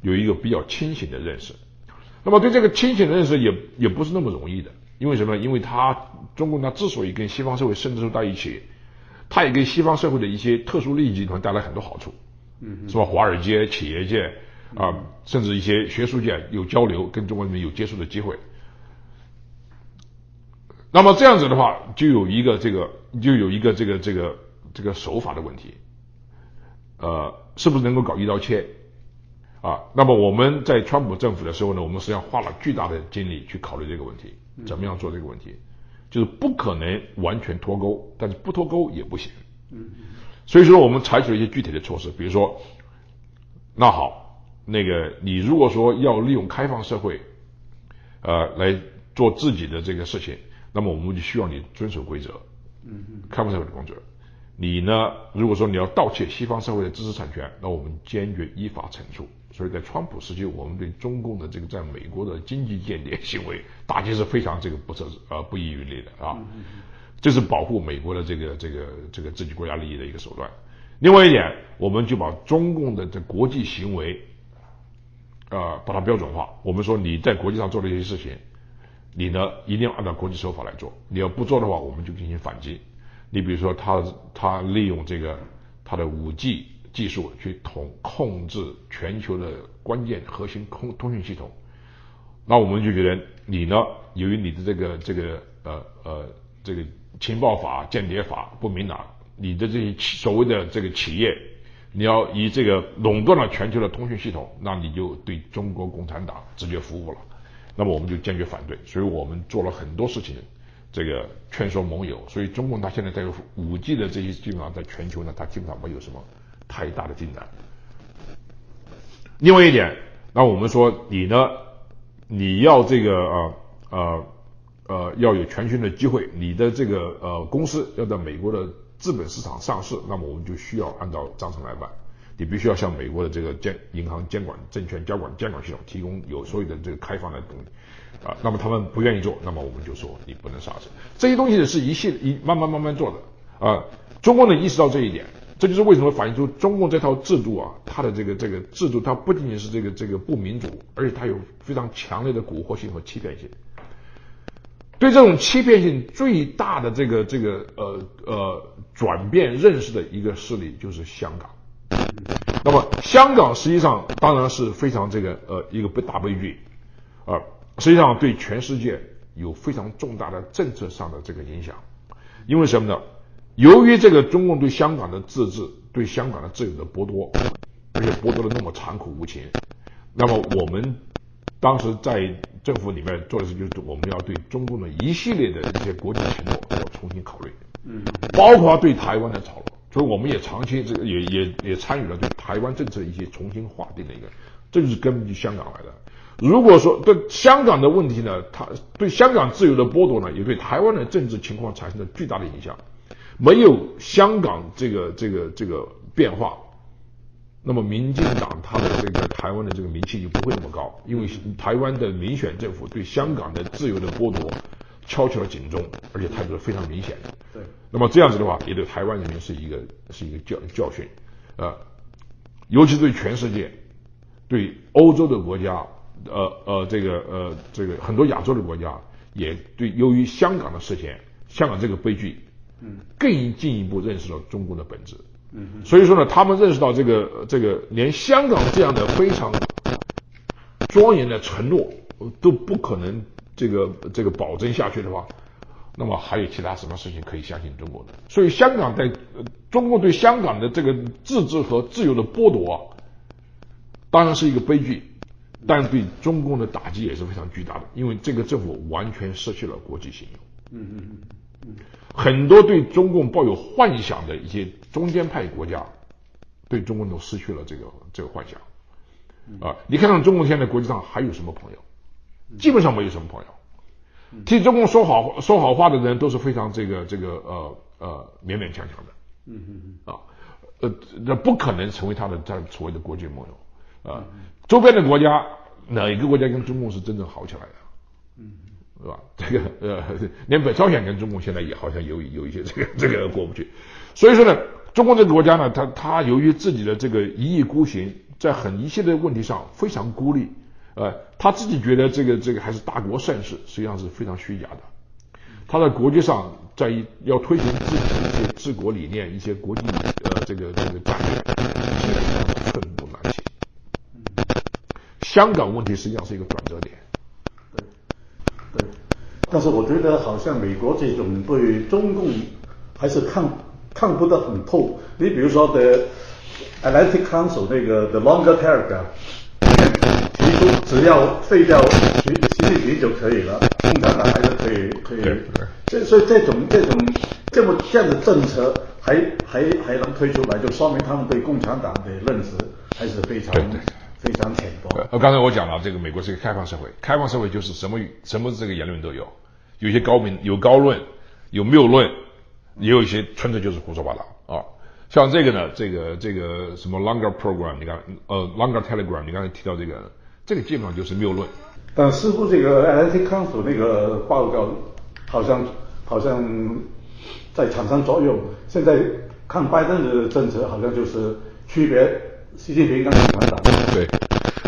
有一个比较清醒的认识。那么对这个清醒的认识也也不是那么容易的。因为什么？因为他中共他之所以跟西方社会渗透在一起，他也给西方社会的一些特殊利益集团带来很多好处，嗯，是吧？华尔街、企业界啊，甚至一些学术界有交流，跟中国人民有接触的机会。那么这样子的话，就有一个这个，就有一个这个这个这个手法的问题，呃，是不是能够搞一刀切？啊，那么我们在川普政府的时候呢，我们实际上花了巨大的精力去考虑这个问题。怎么样做这个问题？就是不可能完全脱钩，但是不脱钩也不行。嗯，所以说我们采取了一些具体的措施，比如说，那好，那个你如果说要利用开放社会，呃，来做自己的这个事情，那么我们就需要你遵守规则。嗯嗯，开放社会的规则。你呢，如果说你要盗窃西方社会的知识产权，那我们坚决依法惩处。所以在川普时期，我们对中共的这个在美国的经济间谍行为打击是非常这个不测呃不遗余力的啊，这是保护美国的这个这个这个自己国家利益的一个手段。另外一点，我们就把中共的这国际行为，呃，把它标准化。我们说你在国际上做的一些事情，你呢一定要按照国际手法来做。你要不做的话，我们就进行反击。你比如说，他他利用这个他的五 G。技术去统控制全球的关键核心通通讯系统，那我们就觉得你呢，由于你的这个这个呃呃这个情报法、间谍法不明朗，你的这些所谓的这个企业，你要以这个垄断了全球的通讯系统，那你就对中国共产党直接服务了。那么我们就坚决反对，所以我们做了很多事情，这个劝说盟友。所以中共它现在在五 G 的这些基本上在全球呢，它基本上没有什么。太大的进展。另外一点，那我们说你呢，你要这个呃呃呃要有全新的机会，你的这个呃公司要在美国的资本市场上市，那么我们就需要按照章程来办。你必须要向美国的这个监银行监管、证券交管监管系统提供有所有的这个开放的东西啊。那么他们不愿意做，那么我们就说你不能上市。这些东西是一系一慢慢慢慢做的啊。中国呢意识到这一点。这就是为什么反映出中共这套制度啊，它的这个这个制度，它不仅仅是这个这个不民主，而且它有非常强烈的蛊惑性和欺骗性。对这种欺骗性最大的这个这个呃呃转变认识的一个势力就是香港。那么香港实际上当然是非常这个呃一个大悲剧啊，实际上对全世界有非常重大的政策上的这个影响。因为什么呢？由于这个中共对香港的自治、对香港的自由的剥夺，而且剥夺的那么残酷无情，那么我们当时在政府里面做的事就是我们要对中共的一系列的一些国际承诺要重新考虑，嗯，包括对台湾的炒作。所以我们也长期这个也也也参与了对台湾政策一些重新划定的一个，这就是根据香港来的。如果说对香港的问题呢，它对香港自由的剥夺呢，也对台湾的政治情况产生了巨大的影响。没有香港这个这个这个变化，那么民进党它的这个台湾的这个名气就不会那么高，因为台湾的民选政府对香港的自由的剥夺敲起了警钟，而且态度是非常明显的。对，那么这样子的话，也对台湾人民是一个是一个教教训，呃，尤其对全世界，对欧洲的国家。呃呃，这个呃，这个很多亚洲的国家也对，由于香港的事情，香港这个悲剧，嗯，更进一步认识到中共的本质，嗯，所以说呢，他们认识到这个这个连香港这样的非常庄严的承诺都不可能这个这个保证下去的话，那么还有其他什么事情可以相信中国的？所以香港在中国对香港的这个自治和自由的剥夺，当然是一个悲剧。但对中共的打击也是非常巨大的，因为这个政府完全失去了国际信用。嗯嗯嗯嗯，很多对中共抱有幻想的一些中间派国家，对中共都失去了这个这个幻想。啊，你看看中共现在国际上还有什么朋友？基本上没有什么朋友。替中共说好说好话的人都是非常这个这个呃呃勉勉强强的。嗯嗯嗯。啊，呃，那不可能成为他的这所谓的国际盟友。啊。周边的国家哪一个国家跟中共是真正好起来的？是吧？这个呃，连北朝鲜跟中共现在也好像有有一些这个这个过不去。所以说呢，中国这个国家呢，他他由于自己的这个一意孤行，在很一系列问题上非常孤立，呃，他自己觉得这个这个还是大国盛世，实际上是非常虚假的。他在国际上在要推行自己的一些治国理念、一些国际呃这个这个战略，基本上寸步难行。香港问题实际上是一个转折点，对，但是我觉得好像美国这种对中共还是看看不得很透。你比如说的 Atlantic Council 那个 The Longer Term，提出只要废掉习习近平就可以了，共产党还是可以可以。这所以这种这种这么这样的政策还还还能推出来，就说明他们对共产党的认识还是非常。非常浅薄。呃，刚才我讲了，这个美国是一个开放社会，开放社会就是什么什么这个言论都有，有些高明有高论，有谬论，也有一些纯粹就是胡说八道啊。像这个呢，这个这个什么 longer program，你看呃 longer telegram，你刚才提到这个，这个基本上就是谬论。但似乎这个 Atlantic Council 那个报告好像好像在产生作用。现在看拜登的政策，好像就是区别。习近平刚才讲的对，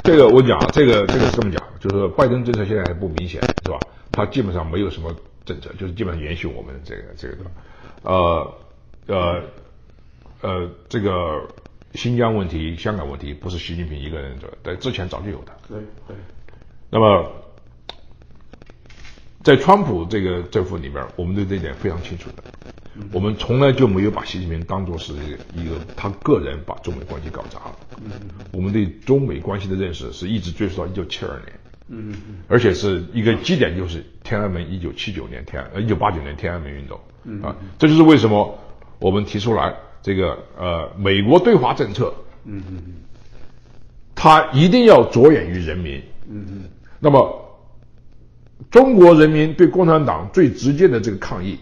这个我讲，这个这个是这么讲，就是拜登政策现在还不明显，是吧？他基本上没有什么政策，就是基本上延续我们这个这个的，呃呃呃，这个新疆问题、香港问题不是习近平一个人的，在之前早就有的。对对。那么，在川普这个政府里面，我们对这点非常清楚的。我们从来就没有把习近平当作是一个他个人把中美关系搞砸了。我们对中美关系的认识是一直追溯到一九七二年。嗯而且是一个基点就是天安门一九七九年天呃一九八九年天安门运动。啊，这就是为什么我们提出来这个呃美国对华政策。嗯嗯嗯。它一定要着眼于人民。嗯嗯。那么，中国人民对共产党最直接的这个抗议。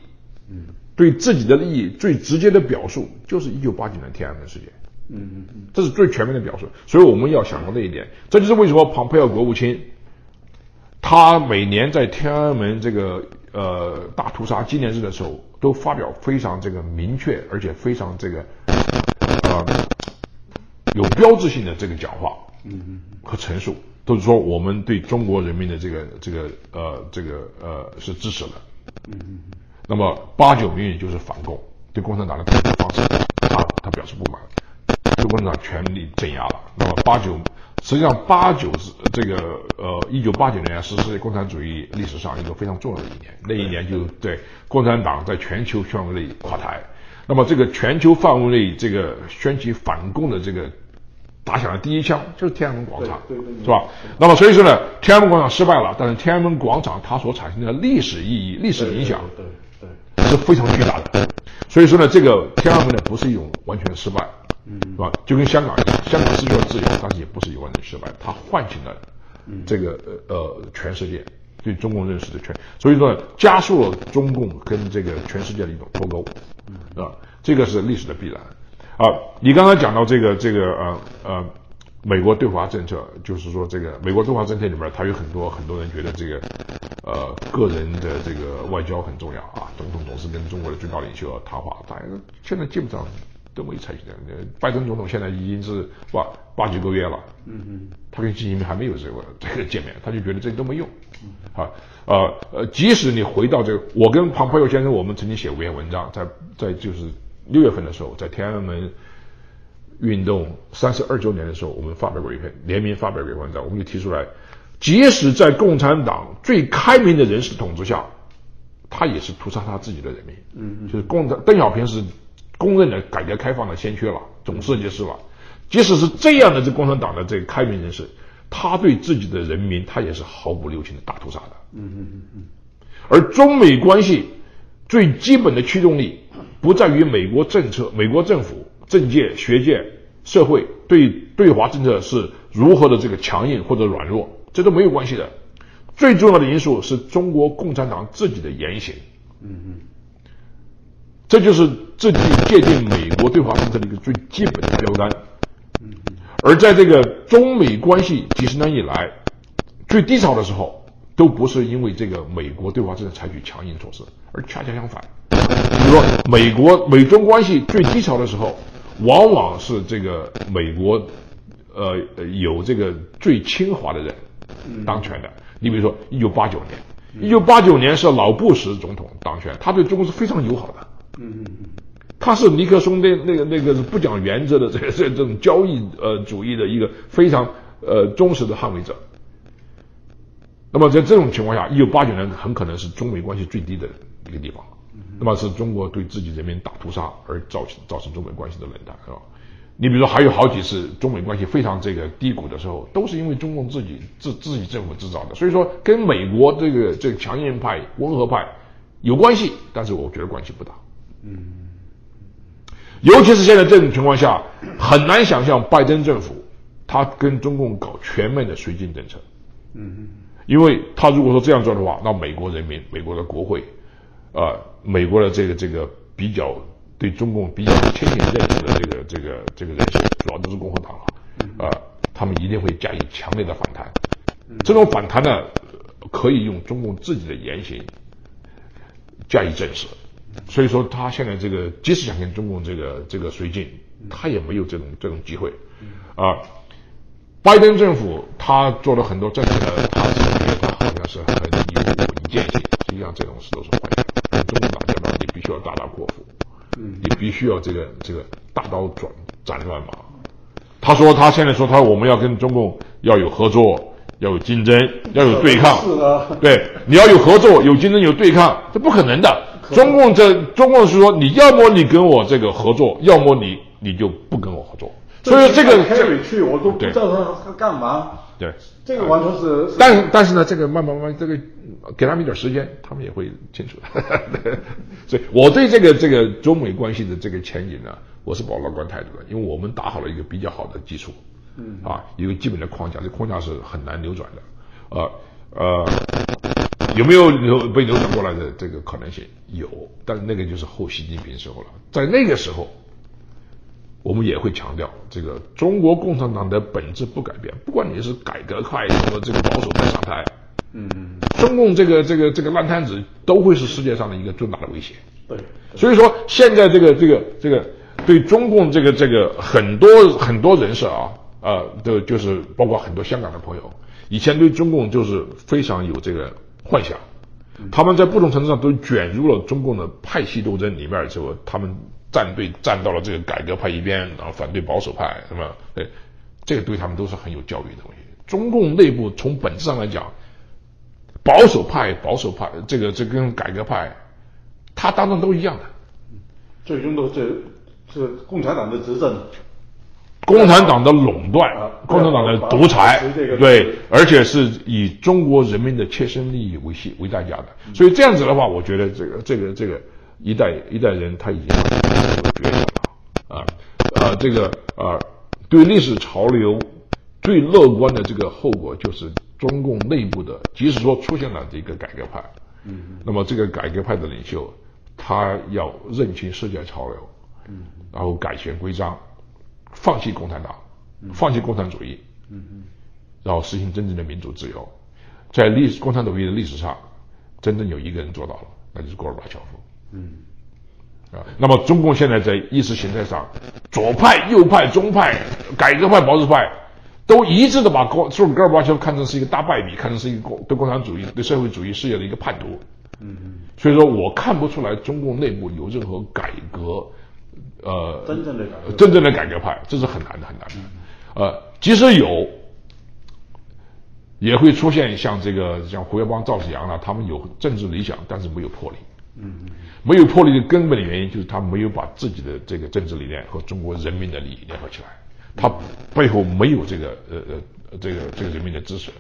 嗯。对自己的利益最直接的表述，就是一九八九年天安门事件。嗯嗯嗯，这是最全面的表述。所以我们要想到这一点，这就是为什么庞佩奥国务卿，他每年在天安门这个呃大屠杀纪念日的时候，都发表非常这个明确而且非常这个呃有标志性的这个讲话，嗯和陈述，都是说我们对中国人民的这个这个呃这个呃是支持的，嗯那么八九民运就是反共，对共产党的统治方式，他他表示不满，对共产党全力镇压了。那么八九实际上八九是这个呃一九八九年是世界共产主义历史上一个非常重要的一年，那一年就对共产党在全球范围内垮台。那么这个全球范围内这个掀起反共的这个打响了第一枪就是天安门广场，对对对是吧？那么所以说呢，天安门广场失败了，但是天安门广场它所产生的历史意义、历史影响对对对，是非常巨大的。所以说呢，这个天安门呢不是一种完全失败，嗯，是吧？就跟香港一样，香港失去了自由，但是也不是一个完全失败，它唤醒了这个呃呃全世界对中共认识的全，所以说呢，加速了中共跟这个全世界的一种脱钩，啊，这个是历史的必然。啊，你刚刚讲到这个这个呃呃，美国对华政策，就是说这个美国对华政策里面，它有很多很多人觉得这个呃个人的这个外交很重要啊，总统总是跟中国的最高领袖要谈话，但是现在基本上都没采取这样的。拜登总统现在已经是哇八九个月了，嗯嗯，他跟习近平还没有这个这个见面，他就觉得这都没用，啊呃呃，即使你回到这个，我跟庞培友先生，我们曾经写过一篇文章，在在就是六月份的时候，在天安门运动三十二周年的时候，我们发表过一篇联名发表过一篇文章，我们就提出来，即使在共产党最开明的人士统治下，他也是屠杀他自己的人民。嗯，就是共产邓小平是公认的改革开放的先驱了，总设计师了。即使是这样的这共产党的这个开明人士，他对自己的人民，他也是毫不留情的大屠杀的。嗯嗯嗯嗯。而中美关系最基本的驱动力，不在于美国政策、美国政府、政界、学界、社会对对华政策是如何的这个强硬或者软弱，这都没有关系的。最重要的因素是中国共产党自己的言行。嗯嗯。这就是自己界定美国对华政策的一个最基本的标杆。而在这个中美关系几十年以来最低潮的时候，都不是因为这个美国对华政策采取强硬措施，而恰恰相反。比如说，美国美中关系最低潮的时候，往往是这个美国呃有这个最亲华的人当权的。你比如说，一九八九年，一九八九年是老布什总统当权，他对中国是非常友好的。嗯嗯嗯。他是尼克松那那个那个是不讲原则的这个这这种交易呃主义的一个非常呃忠实的捍卫者。那么在这种情况下，一九八九年很可能是中美关系最低的一个地方，那么是中国对自己人民大屠杀而造成造成中美关系的冷淡，是吧？你比如说还有好几次中美关系非常这个低谷的时候，都是因为中共自己自自己政府制造的，所以说跟美国这个这个强硬派温和派有关系，但是我觉得关系不大。嗯。尤其是现在这种情况下，很难想象拜登政府他跟中共搞全面的绥靖政策。嗯，因为他如果说这样做的话，那美国人民、美国的国会，啊，美国的这个这个比较对中共比较清醒认识的这个这个这个人士，主要都是共和党啊，啊，他们一定会加以强烈的反弹。这种反弹呢，可以用中共自己的言行加以证实。所以说，他现在这个即使想跟中共这个这个绥靖，他也没有这种这种机会。啊，拜登政府他做了很多政策，他是觉得他好像是很有稳健性，实际上这种事都是坏的。跟中共打交道，你必须要大刀阔斧，嗯，你必须要这个这个大刀转斩乱麻。他说他现在说他我们要跟中共要有合作，要有竞争，要有对抗。是的。对，你要有合作，有竞争，有对抗，这不可能的。中共这中共是说，你要么你跟我这个合作，要么你你就不跟我合作。所以这个开里去，我都不知道他他干嘛。对，这个完全是。但但是呢，这个慢慢慢慢，这个给他们一点时间，他们也会清楚 的。所以我对这个这个中美关系的这个前景呢，我是抱乐观态度的，因为我们打好了一个比较好的基础，嗯啊，一个基本的框架，这框架是很难扭转的，呃呃。有没有流被扭转过来的这个可能性？有，但是那个就是后习近平时候了。在那个时候，我们也会强调，这个中国共产党的本质不改变，不管你是改革派什么这个保守派上台，嗯，中共这个这个这个烂摊子都会是世界上的一个重大的威胁。对，所以说现在这个这个这个对中共这个这个很多很多人士啊，呃，的就是包括很多香港的朋友，以前对中共就是非常有这个幻想，他们在不同程度上都卷入了中共的派系斗争里面之后，他们站队站到了这个改革派一边，然后反对保守派，是吧？对，这个对他们都是很有教育的东西。中共内部从本质上来讲，保守派保守派这个这跟改革派，他当中都一样的。最终都是是共产党的执政，共产党的垄断，共产党的独裁，对，而且是以中国人民的切身利益为系为代价的。所以这样子的话，我觉得这个这个这个一代一代人他已经觉醒了啊啊，这个啊对历史潮流最乐观的这个后果就是中共内部的，即使说出现了这个改革派，嗯，那么这个改革派的领袖。他要认清世界潮流，嗯，然后改弦归章，放弃共产党，放弃共产主义，嗯嗯，然后实行真正的民主自由，在历史共产主义的历史上，真正有一个人做到了，那就是戈尔巴乔夫，嗯，啊，那么中共现在在意识形态上，左派、右派、中派、改革派、保守派，都一致的把高苏戈尔巴乔夫看成是一个大败笔，看成是一个共对共产主义、对社会主义事业的一个叛徒。嗯嗯，所以说我看不出来中共内部有任何改革，呃，真正的改革，真正的改革派，这是很难的，很难的。呃，即使有，也会出现像这个像胡耀邦、赵紫阳啊，他们有政治理想，但是没有魄力。嗯嗯，没有魄力的根本的原因就是他没有把自己的这个政治理念和中国人民的利益联合起来，他背后没有这个呃呃这个这个人民的支持。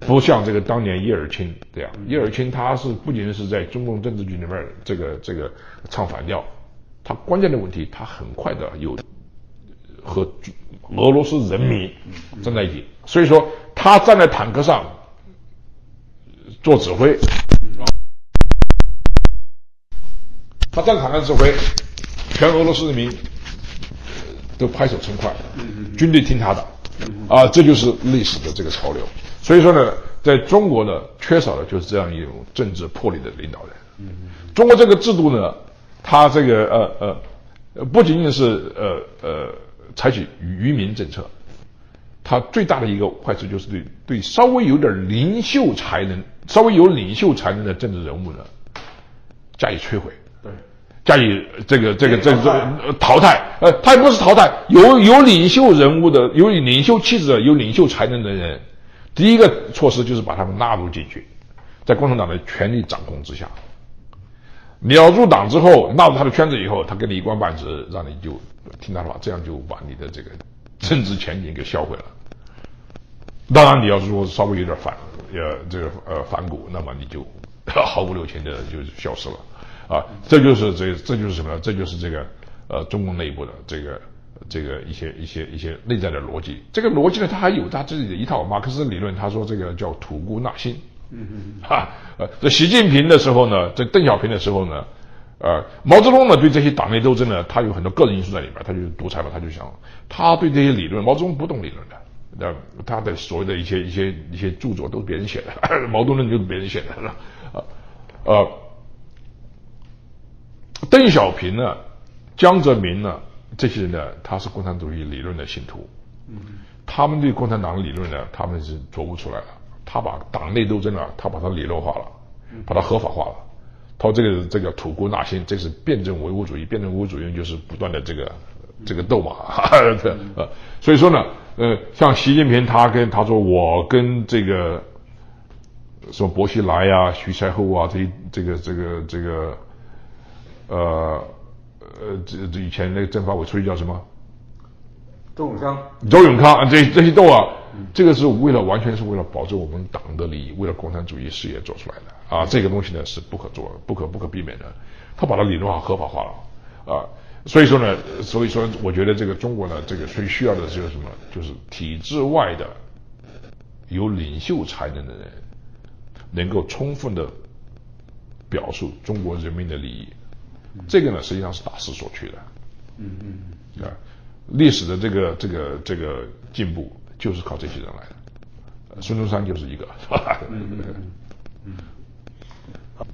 不像这个当年叶尔钦这样，叶尔钦他是不仅是在中共政治局里面这个这个唱反调，他关键的问题他很快的有和俄罗斯人民站在一起，所以说他站在坦克上做指挥，他站坦克指挥，全俄罗斯人民都拍手称快，军队听他的，啊，这就是历史的这个潮流。所以说呢，在中国呢，缺少的就是这样一种政治魄力的领导人。嗯，中国这个制度呢，它这个呃呃，不仅仅是呃呃采取愚民政策，它最大的一个坏处就是对对稍微有点领袖才能、稍微有领袖才能的政治人物呢，加以摧毁。对，加以这个这个这个淘汰。呃，他也不是淘汰，有有领袖人物的、有领袖气质的、有领袖才能的人。第一个措施就是把他们纳入进去，在共产党的权力掌控之下。你要入党之后，纳入他的圈子以后，他给你一官半职，让你就听他的话，这样就把你的这个政治前景给销毁了。当然，你要是说稍微有点反，呃，这个呃反骨，那么你就毫不留情的就消失了。啊，这就是这这就是什么呢？这就是这个呃中共内部的这个。这个一些一些一些内在的逻辑，这个逻辑呢，他还有他自己的一套马克思理论。他说这个叫吐故纳新。嗯嗯哈，呃，这习近平的时候呢，这邓小平的时候呢，呃，毛泽东呢对这些党内斗争呢，他有很多个人因素在里边，他就独裁嘛，他就想，他对这些理论，毛泽东不懂理论的，那他的所谓的一些一些一些著作都是别人写的，毛泽东就是别人写的，啊，呃，邓小平呢，江泽民呢。这些人呢，他是共产主义理论的信徒，嗯，他们对共产党的理论呢，他们是琢磨出来了。他把党内斗争啊，他把它理论化了，把它合法化了。他说这个这个吐故纳新，这是辩证唯物主义。辩证唯物主义就是不断的这个这个斗嘛，呃，所以说呢，呃，像习近平他跟他说，我跟这个什么薄熙来呀、徐才厚啊，这这个这个这个，呃。呃，这这以前那个政法委书记叫什么？周永康。周永康，这这些斗啊，这个是为了完全是为了保证我们党的利益，为了共产主义事业做出来的啊。这个东西呢是不可做、不可不可避免的。他把它理论化、合法化了啊。所以说呢，所以说我觉得这个中国呢，这个最需要的就是什么？就是体制外的有领袖才能的人，能够充分的表述中国人民的利益。这个呢，实际上是大势所趋的。嗯嗯啊，历史的这个这个这个进步，就是靠这些人来的。孙中山就是一个，是吧？嗯嗯嗯。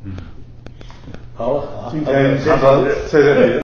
嗯。好，今天谢谢谢谢你。